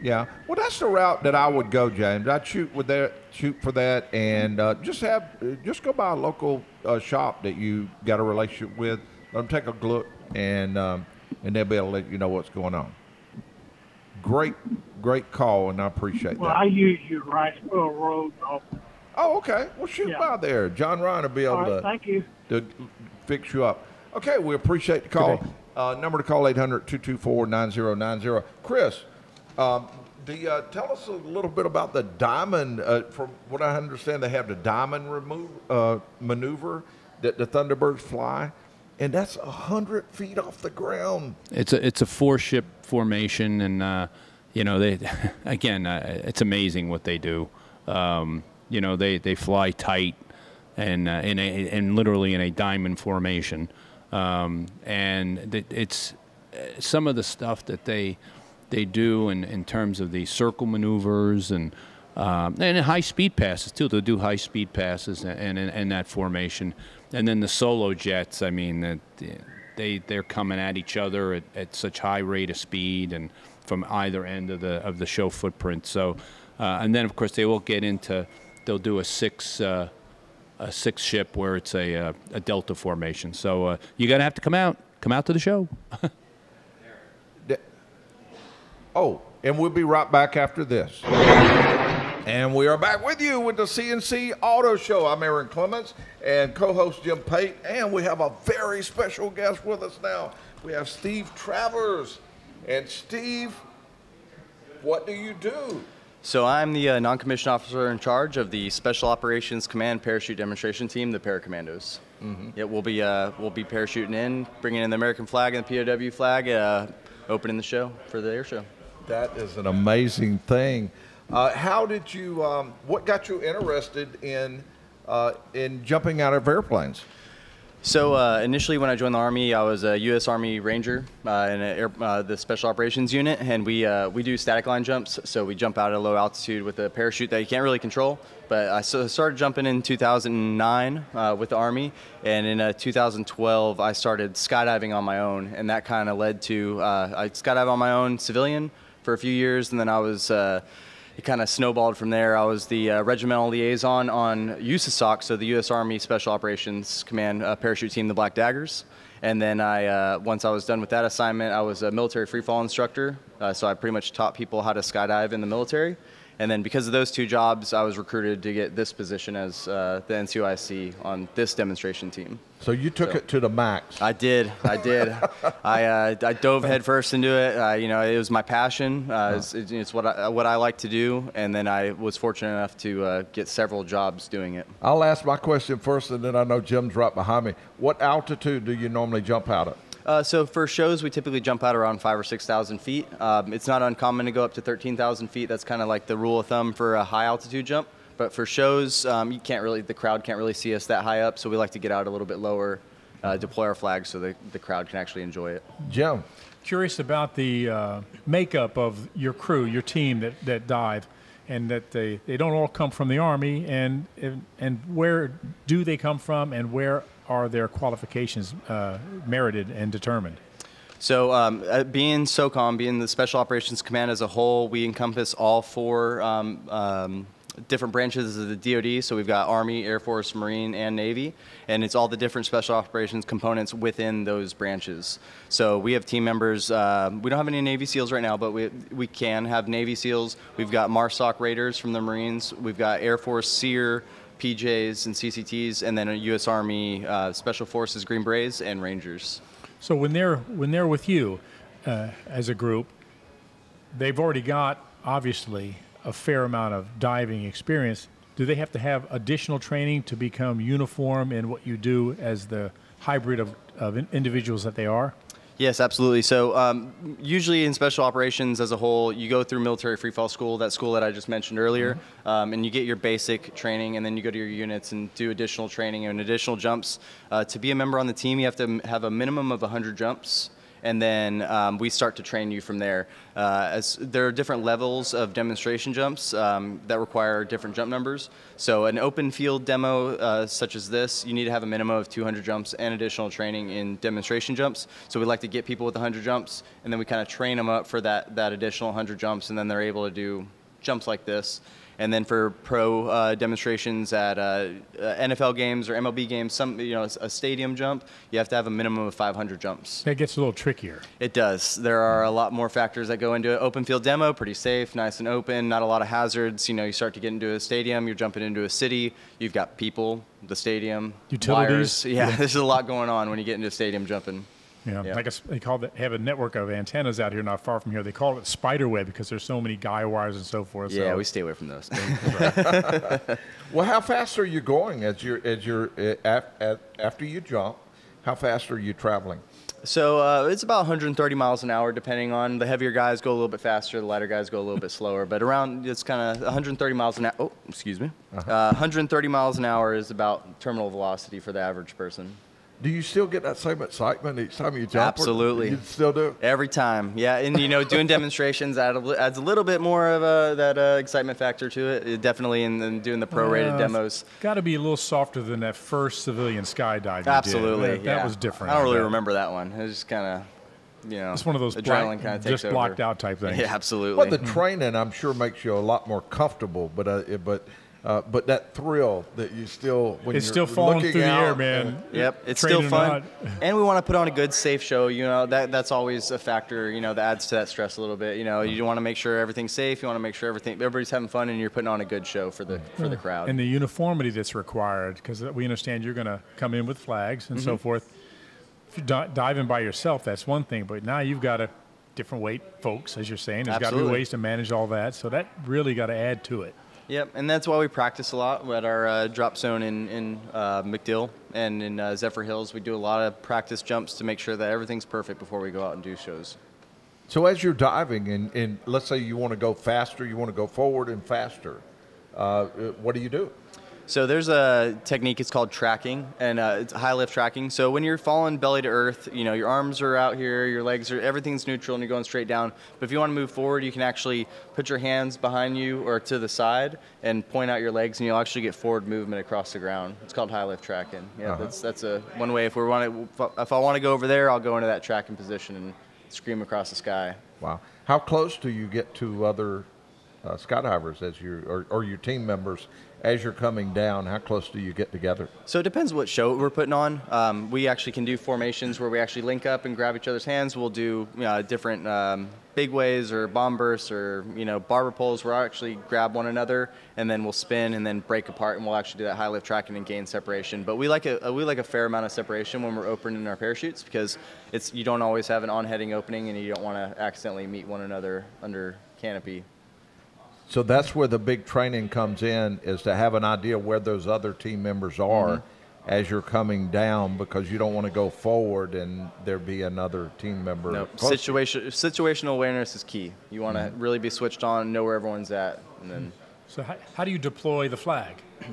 Yeah. Well, that's the route that I would go, James. I'd shoot with that, shoot for that, and uh, just have uh, just go by a local uh, shop that you got a relationship with. Let them take a look, and um, and they'll be able to let you know what's going on. Great, great call, and I appreciate Well, that. Well, I use you Riceville Road. Oh, Oh, okay. Well, shoot Yeah. by there. John Ryan will be able right, to. thank you. to fix you up. Okay, we appreciate the call. Uh, number to call 800-224-9090. Chris, um, do you, uh, tell us a little bit about the diamond. Uh, from what I understand, they have the diamond remove, uh, maneuver that the Thunderbirds fly, and that's hundred feet off the ground. It's a it's a four ship formation, and uh, you know they again uh, it's amazing what they do. Um, you know they, they fly tight and uh, in a and literally in a diamond formation, um, and it's some of the stuff that they they do in, in terms of the circle maneuvers and um, and high speed passes too. They'll do high speed passes and in, in that formation, and then the solo jets. I mean, that they they're coming at each other at, at such high rate of speed and from either end of the of the show footprint. So, uh, and then of course they will get into they'll do a six. Uh, a six ship where it's a, uh, a delta formation. So uh, you gotta have to come out, come out to the show. Oh, and we'll be right back after this. And we are back with you with the C&C Auto Show. I'm Aaron Clements and co-host Jim Pate, and we have a very special guest with us now. We have Steve Travers. And Steve, what do you do? So I'm the uh, non-commissioned officer in charge of the Special Operations Command Parachute Demonstration Team, the Paracommandos. Mm-hmm. Yeah, we'll be uh, we'll be parachuting in, bringing in the American flag and the POW flag, uh, opening the show for the air show. That is an amazing thing. Uh, how did you? Um, what got you interested in uh, in jumping out of airplanes? So uh, initially, when I joined the Army, I was a U.S. Army Ranger uh, in air, uh, the Special Operations Unit, and we uh, we do static line jumps. So we jump out at a low altitude with a parachute that you can't really control. But I started jumping in 2009 uh, with the Army, and in uh, 2012 I started skydiving on my own, and that kind of led to I skydived on my own civilian for a few years, and then I was it kind of snowballed from there. I was the uh, regimental liaison on USASOC, so the U.S. Army Special Operations Command uh, parachute team, the Black Daggers. And then I, uh, once I was done with that assignment, I was a military freefall instructor. Uh, so I pretty much taught people how to skydive in the military. And then because of those two jobs, I was recruited to get this position as uh, the NCOIC on this demonstration team. So you took so, it to the max. I did. I did. I, uh, I dove headfirst into it. Uh, you know, it was my passion. Uh, it's, it's, what I, what I like to do, and then I was fortunate enough to uh, get several jobs doing it. I'll ask my question first, and then I know Jim's right behind me. What altitude do you normally jump out at? Uh, so for shows, we typically jump out around five or six thousand feet. Um, it's not uncommon to go up to thirteen thousand feet. That's kind of like the rule of thumb for a high altitude jump. But for shows, um, you can't really, the crowd can't really see us that high up, so we like to get out a little bit lower, uh, deploy our flags so the, the crowd can actually enjoy it. Jim. Curious about the uh, makeup of your crew, your team that, that dive, and that they, they don't all come from the Army, and, and, and where do they come from, and where are their qualifications uh, merited and determined? So, um, uh, being SOCOM, being the Special Operations Command as a whole, we encompass all four um, um, different branches of the DoD. So we've got Army, Air Force, Marine, and Navy, and it's all the different special operations components within those branches. So we have team members. Uh, we don't have any Navy SEALs right now, but we we can have Navy SEAls. We've got MARSOC Raiders from the Marines. We've got Air Force SERE. PJs and CCTs, and then a U.S. Army uh, Special Forces Green Berets and Rangers. So when they're when they're with you uh, as a group, they've already got obviously a fair amount of diving experience. Do they have to have additional training to become uniform in what you do as the hybrid of, of individuals that they are? Yes, absolutely. So um, usually in special operations as a whole, you go through military freefall school, that school that I just mentioned earlier, mm-hmm. um, and you get your basic training, and then you go to your units and do additional training and additional jumps. Uh, to be a member on the team, you have to have a minimum of 100 jumps and then um, we start to train you from there. Uh, as there are different levels of demonstration jumps um, that require different jump numbers. So an open field demo uh, such as this, you need to have a minimum of 200 jumps and additional training in demonstration jumps. So we like to get people with 100 jumps, and then we kind of train them up for that that additional 100 jumps, and then they're able to do jumps like this. And then for pro uh, demonstrations at uh, uh NFL games or MLB games, some you know a stadium jump, you have to have a minimum of 500 jumps. That gets a little trickier. It does. There are a lot more factors that go into it. Open field demo, pretty safe, nice and open, not a lot of hazards. You know, you start to get into a stadium, you're jumping into a city, you've got people, the stadium, utilities. Wires. Yeah, yeah. there's a lot going on when you get into a stadium jumping. Yeah, yeah. I guess they call it have a network of antennas out here not far from here. They call it spider web because there's so many guy wires and so forth. Yeah, so. we stay away from those. well, how fast are you going as you're as you're uh, after you jump? How fast are you traveling? So uh, it's about 130 miles an hour, depending on the heavier guys go a little bit faster, the lighter guys go a little bit slower. But around it's kind of 130 miles an hour. Oh, excuse me. Uh-huh. Uh, 130 miles an hour is about terminal velocity for the average person. Do you still get that same excitement each time you jump? Absolutely. You still do? Every time, yeah. And you know, doing demonstrations adds a little bit more of a, that uh, excitement factor to it. it definitely, in, in, doing the prorated uh, demos. Got to be a little softer than that first civilian skydive. Absolutely, that, yeah. that, was different. I don't really remember that one. It was just kind of you know, it's one of those adrenaline kind of just blocked over. out type things. Yeah, absolutely. Well, the training I'm sure makes you a lot more comfortable, but uh, but uh, but that thrill that you still when it's you're still falling looking through the air, man. Yep, it's still fun, and we want to put on a good, safe show. You know that that's always a factor. You know that adds to that stress a little bit. You know you want to make sure everything's safe. You want to make sure everything everybody's having fun, and you're putting on a good show for the for the crowd. And the uniformity that's required, because we understand you're going to come in with flags and mm-hmm. so forth. If you di- dive in by yourself, that's one thing, but now you've got a different weight folks, as you're saying. There's got to be ways to manage all that, so that really got to add to it. Yep, and that's why we practice a lot at our uh, drop zone in, in uh, MacDill and in uh, Zephyrhills. We do a lot of practice jumps to make sure that everything's perfect before we go out and do shows. So as you're diving, and, and let's say you want to go faster, you want to go forward and faster, uh, what do you do? So there's a technique. It's called tracking, and uh, it's high lift tracking. So when you're falling belly to earth, you know your arms are out here, your legs are everything's neutral, and you're going straight down. But if you want to move forward, you can actually put your hands behind you or to the side and point out your legs, and you'll actually get forward movement across the ground. It's called high lift tracking. Yeah, Uh-huh. that's that's a one way. If we want to, if I want to go over there, I'll go into that tracking position and scream across the sky. Wow. How close do you get to other uh, skydivers as you or, or your team members as you're coming down? How close do you get together? So it depends what show we're putting on. Um, we actually can do formations where we actually link up and grab each other's hands. We'll do you know, different um, big ways or bomb bursts or you know barber poles where I actually grab one another and then we'll spin and then break apart and we'll actually do that high lift tracking and gain separation. But we like a we like a fair amount of separation when we're opening our parachutes because it's you don't always have an on-heading opening and you don't want to accidentally meet one another under canopy. So that's where the big training comes in is to have an idea where those other team members are Mhm. as you're coming down because you don't want to go forward and there be another team member. No, situation situational awareness is key. You want to Mhm. really be switched on, know where everyone's at, and then. So how, how do you deploy the flag?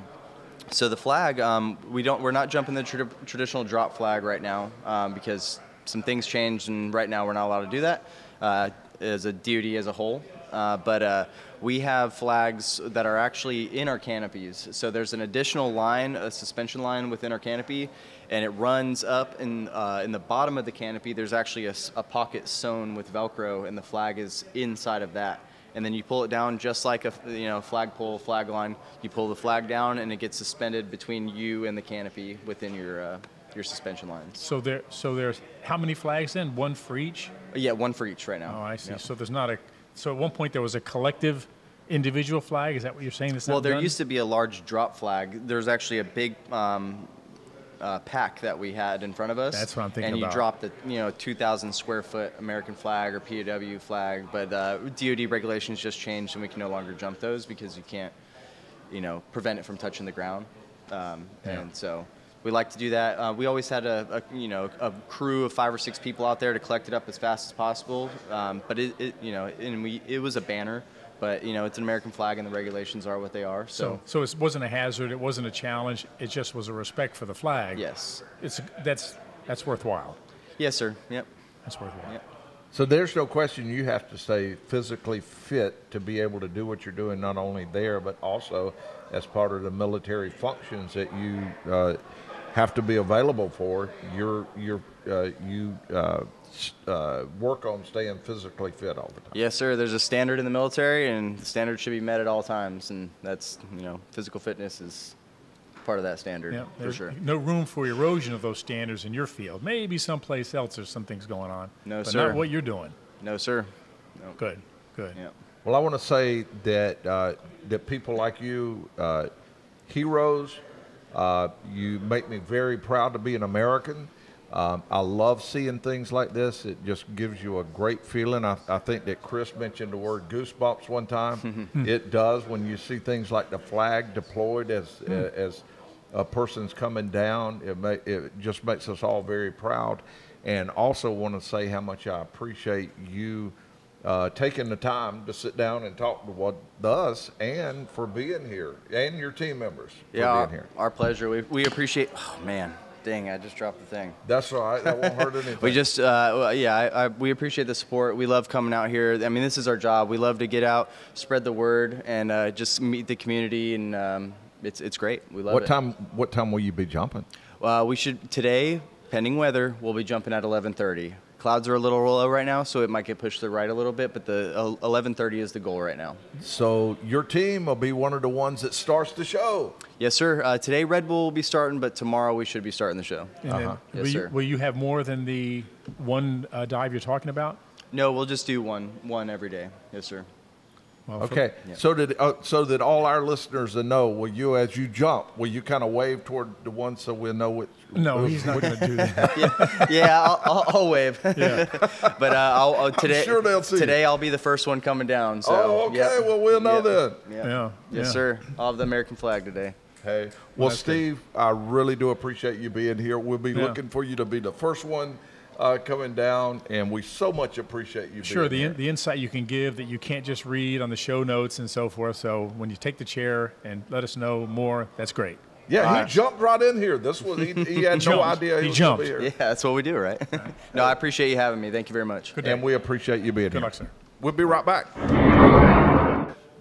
So the flag, um, we don't, we're not jumping the trad- traditional drop flag right now um, because some things changed, and right now we're not allowed to do that uh, as a duty as a whole. Uh, but uh, we have flags that are actually in our canopies. So there's an additional line, a suspension line within our canopy, and it runs up in uh, in the bottom of the canopy. There's actually a pocket sewn with Velcro, and the flag is inside of that and then you pull it down just like a you know flagpole flag line. You pull the flag down, and it gets suspended between you and the canopy within your uh, your suspension lines. So there, so there's how many flags then? One for each? Yeah, one for each right now. Oh, I see. Yep. So there's not a. So at one point there was a collective, individual flag. Is that what you're saying? That's Well, there done? used to be a large drop flag. There's actually a big um, uh, pack that we had in front of us. That's what I'm thinking And you about. drop the you know 2,000 square foot American flag or POW flag, but uh, DoD regulations just changed, and we can no longer jump those because you can't you know prevent it from touching the ground. Um, Yeah. And so. We like to do that. Uh, we always had a, a you know a crew of five or six people out there to collect it up as fast as possible. Um, but it, it you know and we it was a banner, but you know it's an American flag and the regulations are what they are. So, so it wasn't a hazard. It wasn't a challenge. It just was a respect for the flag. Yes. It's that's that's worthwhile. Yes, sir. Yep. That's worthwhile. Yep. So there's no question you have to stay physically fit to be able to do what you're doing, not only there, but also as part of the military functions that you uh, have to be available for. You're, you're, uh, you uh, uh, work on staying physically fit all the time. Yes, sir. There's a standard in the military, and the standard should be met at all times, and that's you know physical fitness is part of that standard Yeah, for there's sure. no room for erosion of those standards in your field. Maybe someplace else there's some things going on. No, but sir. Not what you're doing. No, sir. No. Good, good. Yeah. Well, I want to say that uh, that people like you, uh, heroes, uh, you make me very proud to be an American. Um, I love seeing things like this. It just gives you a great feeling. I, I think that Chris mentioned the word goosebumps one time. it does when you see things like the flag deployed as Hmm. as a person's coming down. It ma- it just makes us all very proud. And also want to say how much I appreciate you uh, taking the time to sit down and talk to what us and for being here and your team members for Yeah, our, being here. our pleasure. We, we appreciate. Oh man, dang! I just dropped the thing. That's all right. That won't hurt anything. We just, uh, well, yeah, I, I, we appreciate the support. We love coming out here. I mean, this is our job. We love to get out, spread the word, and uh, just meet the community, and um, it's it's great. We love what it. time? What time will you be jumping? Uh, we should today, pending weather, we'll be jumping at 11:30. Clouds are a little low right now, so it might get pushed to the right a little bit, but the uh, 11:30 is the goal right now. So your team will be one of the ones that starts the show. Yes, sir. Uh, today Red Bull will be starting, but tomorrow we should be starting the show. Uh-huh. will, Yes, you, sir. will you have more than the one uh, dive you're talking about? No, we'll just do one one every day. Yes, sir. Well, for- Okay, Yeah. so that uh, so that all our listeners know, will you as you jump, will you kind of wave toward the one so we'll know which? no, which- he's not going to do that. yeah, I'll, I'll, I'll wave. Yeah. but uh, I'll, uh, today, sure they'll see. today I'll be the first one coming down. So, Oh, okay. yep. Well, we'll know Yep. then. Yep. Yeah, Yes, yeah. sir. I'll have the American flag today. Hey, well, that's good. Steve, I really do appreciate you being here. We'll be Yeah. looking for you to be the first one uh, coming down, and we so much appreciate you. Sure, being the, here. in, the insight you can give that you can't just read on the show notes and so forth. So when you take the chair and let us know more, that's great. Yeah, Uh, he jumped right in here. This was he, he had no jumped. idea he, He was jumped. Gonna Yeah, that's what we do, right? no, I appreciate you having me. Thank you very much. And we appreciate you being Good here. luck, sir. We'll be right back.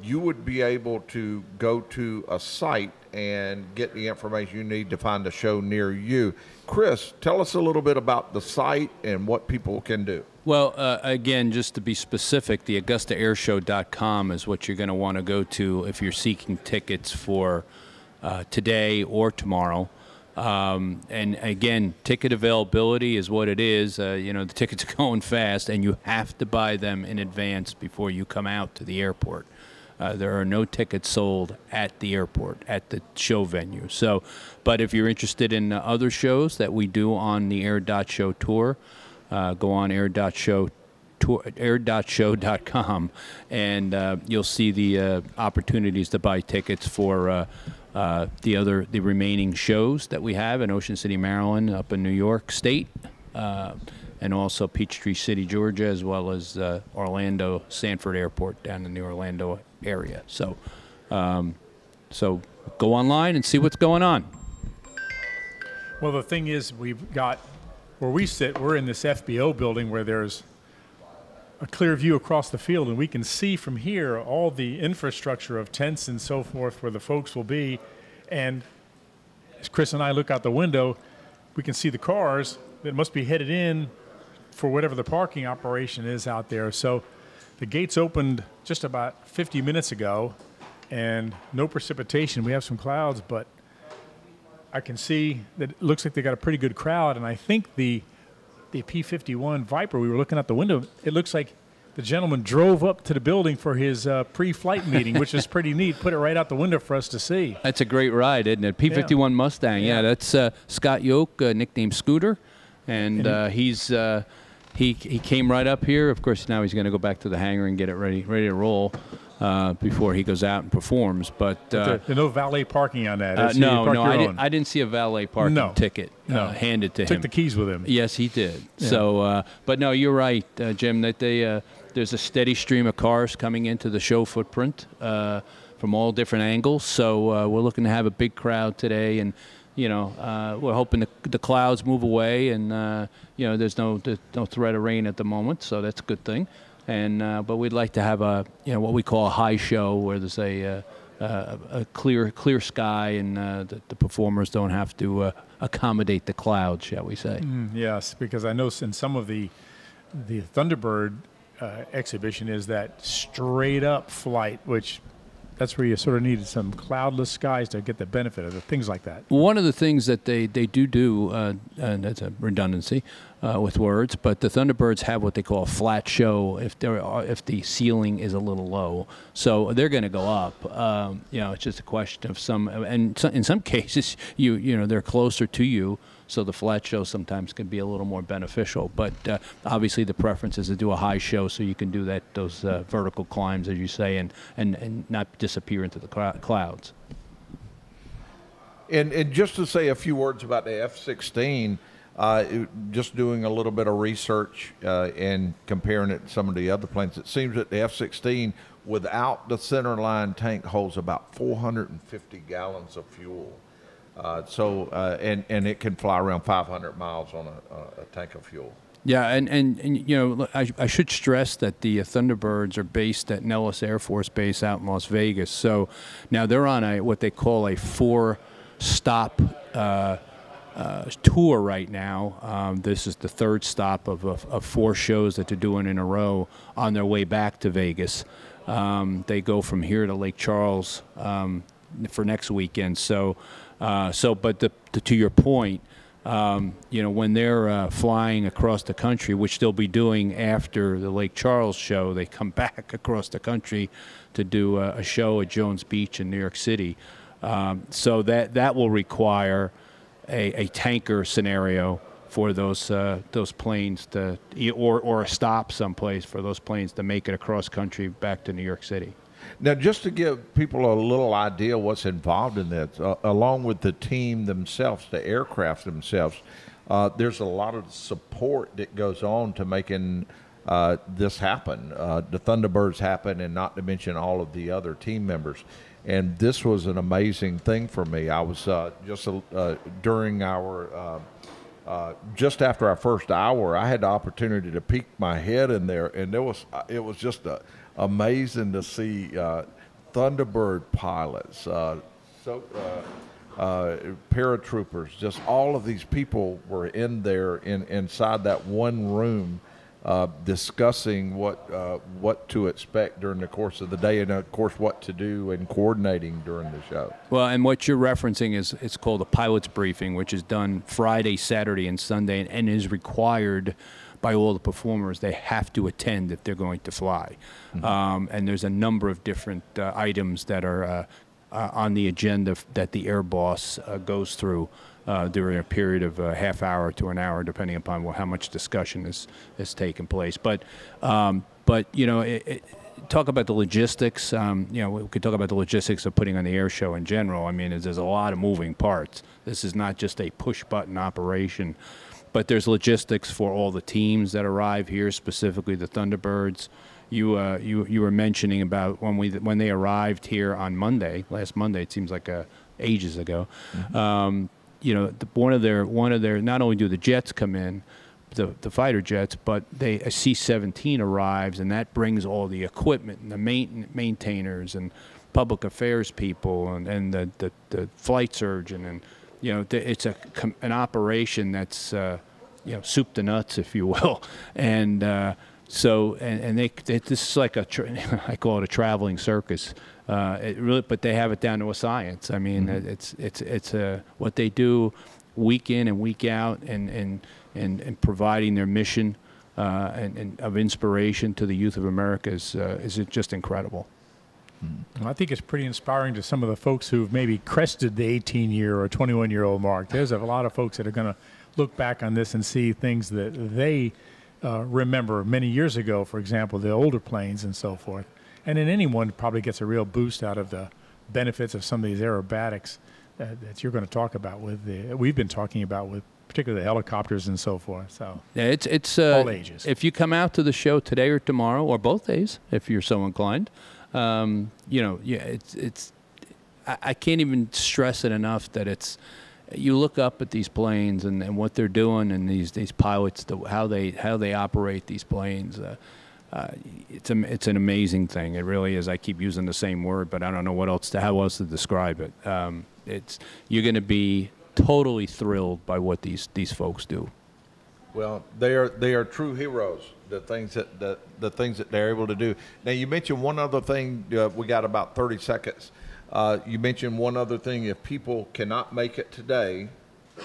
You would be able to go to a site and get the information you need to find a show near you. Chris, tell us a little bit about the site and what people can do. Well, uh, again, just to be specific, the AugustaAirShow.com is what you're going to want to go to if you're seeking tickets for uh, today or tomorrow. Um, and again, ticket availability is what it is. Uh, you know, the tickets are going fast, and you have to buy them in advance before you come out to the airport. Uh, there are no tickets sold at the airport, at the show venue. So, but if you're interested in uh, other shows that we do on the Air Dot Show tour, uh, go on Air Dot Show tour, air.show.com, and uh, you'll see the uh, opportunities to buy tickets for the other the remaining shows that we have in Ocean City, Maryland, up in New York State, and also Peachtree City, Georgia, as well as uh, Orlando Sanford Airport down in the Orlando area. So, um, so go online and see what's going on. Well, the thing is, we've got where we sit. We're in this FBO building where there's a clear view across the field, and we can see from here all the infrastructure of tents and so forth where the folks will be. And as Chris and I look out the window, we can see the cars that must be headed in for whatever the parking operation is out there. So the gates opened just about 50 minutes ago, and no precipitation. We have some clouds, but I can see that it looks like they got a pretty good crowd, and I think the the P51 Viper. We were looking out the window. It looks like the gentleman drove up to the building for his uh, pre-flight meeting, which is pretty neat. Put it right out the window for us to see. That's a great ride, isn't it? P51 Mustang. Yeah, that's uh, Scott Yoak, uh, nicknamed Scooter, and And he- uh, he's uh, he he came right up here. Of course, now he's going to go back to the hangar and get it ready ready to roll uh, before he goes out and performs. But uh, There- no valet parking on that. uh, no, no, I, didn't, I didn't see a valet parking No. ticket No. uh, handed to Took him. Took the keys with him. Yes, he did. Yeah. So, uh, but no, you're right, uh, Jim. That they uh, there's a steady stream of cars coming into the show footprint uh, from all different angles. So uh, we're looking to have a big crowd today, and you know uh, we're hoping the, the clouds move away, and uh, you know there's no there's no threat of rain at the moment, so that's a good thing. And uh, but we'd like to have a you know what we call a high show where there's a uh, uh, a clear clear sky and uh, the, the performers don't have to uh, accommodate the clouds, shall we say? Mm, yes, because I know in some of the the Thunderbird exhibition is that straight up flight, which that's where you sort of needed some cloudless skies to get the benefit of it, things like that. One of the things that they, they do do, uh, and that's a redundancy uh, with words, but the Thunderbirds have what they call a flat show if there are, if the ceiling is a little low. So they're going to go up. Um, you know, it's just a question of some, and in some cases, you you know they're closer to you. So the flat show sometimes can be a little more beneficial, but uh, obviously the preference is to do a high show so you can do that those uh, vertical climbs, as you say, and, and, and not disappear into the clou- clouds. And, and just to say a few words about the F 16, uh, just doing a little bit of research uh, and comparing it to some of the other planes, it seems that the F 16 without the centerline tank holds about 450 gallons of fuel. Uh, so, uh, and, and it can fly around 500 miles on a, a, tank of fuel. Yeah, and, and, and you know, I, I should stress that the uh, Thunderbirds are based at Nellis Air Force Base out in Las Vegas. So now they're on a what they call a four-stop uh, uh, tour right now. Um, this is the third stop of, of, of four shows that they're doing in a row on their way back to Vegas. Um, they go from here to Lake Charles um, for next weekend. So, uh, so, but the, the, to your point, um, you know, when they're uh, flying across the country, which they'll be doing after the Lake Charles show, they come back across the country to do a, a show at Jones Beach in New York City. Um, so that that will require a, a tanker scenario for those uh, those planes to, or or a stop someplace for those planes to make it across country back to New York City. Now, just to give people a little idea what's involved in this, uh, along with the team themselves, the aircraft themselves, uh, there's a lot of support that goes on to making uh, this happen, uh, the Thunderbirds happen, and not to mention all of the other team members. And this was an amazing thing for me. I was uh, just uh, during our uh, just after our first hour, I had the opportunity to peek my head in there, and there was it was just uh, amazing to see uh, Thunderbird pilots, uh, so uh, uh, paratroopers, just all of these people were in there in inside that one room. Uh, discussing what what to expect during the course of the day, and of course what to do and coordinating during the show. Well, and what you're referencing is it's called a pilot's briefing, which is done Friday, Saturday, and Sunday, and, and is required by all the performers. They have to attend if they're going to fly. Um, and there's a number of different uh, items that are uh, uh, on the agenda f- that the air boss uh, goes through. Uh, during a period of a half hour to an hour, depending upon how much discussion is is taking place. But um, but you know, it, it, talk about the logistics. Um, you know, we could talk about the logistics of putting on the air show in general. I mean, there's, there's a lot of moving parts. This is not just a push button operation, but there's logistics for all the teams that arrive here, specifically the Thunderbirds. You, uh, you, you were mentioning about when we when they arrived here on Monday, last Monday. It seems like uh, ages ago. Um, you know, the, one of their one of their not only do the jets come in, the the fighter jets, but they a C-17 arrives, and that brings all the equipment and the main, maintainers and public affairs people and, and the, the, the flight surgeon and you know th- it's a com- an operation that's uh, you know soup to nuts, if you will, and. Uh, so and, and they, they this is like a tra- I call it a traveling circus. Uh, it really, but they have it down to a science. I mean, Mhm. it's it's it's a what they do week in and week out, and and and, and providing their mission uh, and, and of inspiration to the youth of America is uh, is just incredible. Well, I think it's pretty inspiring to some of the folks who've maybe crested the 18 year or 21 year old mark. There's a lot of folks that are going to look back on this and see things that they uh, remember many years ago, for example, the older planes and so forth. And then anyone probably gets a real boost out of the benefits of some of these aerobatics that, that you're going to talk about with the, we've been talking about with particularly the helicopters and so forth. So Yeah, it's it's uh, All ages. If you come out to the show today or tomorrow or both days, if you're so inclined, um, you know, yeah, it's it's. I, I can't even stress it enough that it's. You look up at these planes and, and what they're doing, and these these pilots, the, how they how they operate these planes. Uh, uh, it's a, it's an amazing thing. It really is. I keep using the same word, but I don't know what else to, how else to describe it. Um, it's you're going to be totally thrilled by what these these folks do. Well, they are they are true heroes. The things that the, the things that they're able to do. Now, you mentioned one other thing. Uh, we got about thirty seconds. Uh, you mentioned one other thing. If people cannot make it today,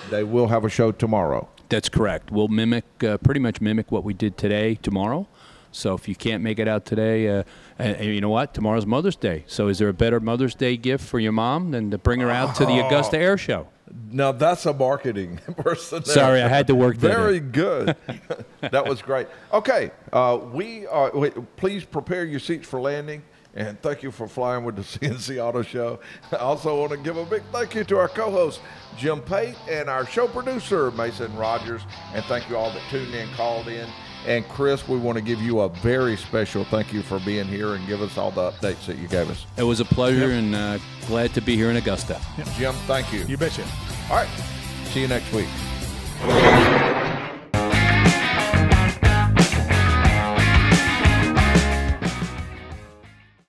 they will have a show tomorrow. That's correct. We'll mimic, uh, pretty much mimic what we did today, tomorrow. So if you can't make it out today, uh, and, and you know what? Tomorrow's Mother's Day. So is there a better Mother's Day gift for your mom than to bring her out to the Augusta Air Show? Now that's a marketing person. there. Sorry, I had to work that in. Very good. that was great. Okay, uh, we are. Wait, please prepare your seats for landing. And thank you for flying with the C&C Auto Show. I also want to give a big thank you to our co-host Jim Pate and our show producer Mason Rogers. And thank you all that tuned in, called in. And Chris, we want to give you a very special thank you for being here and give us all the updates that you gave us. It was a pleasure and uh, glad to be here in Augusta. Jim, thank you. You betcha. All right. See you next week.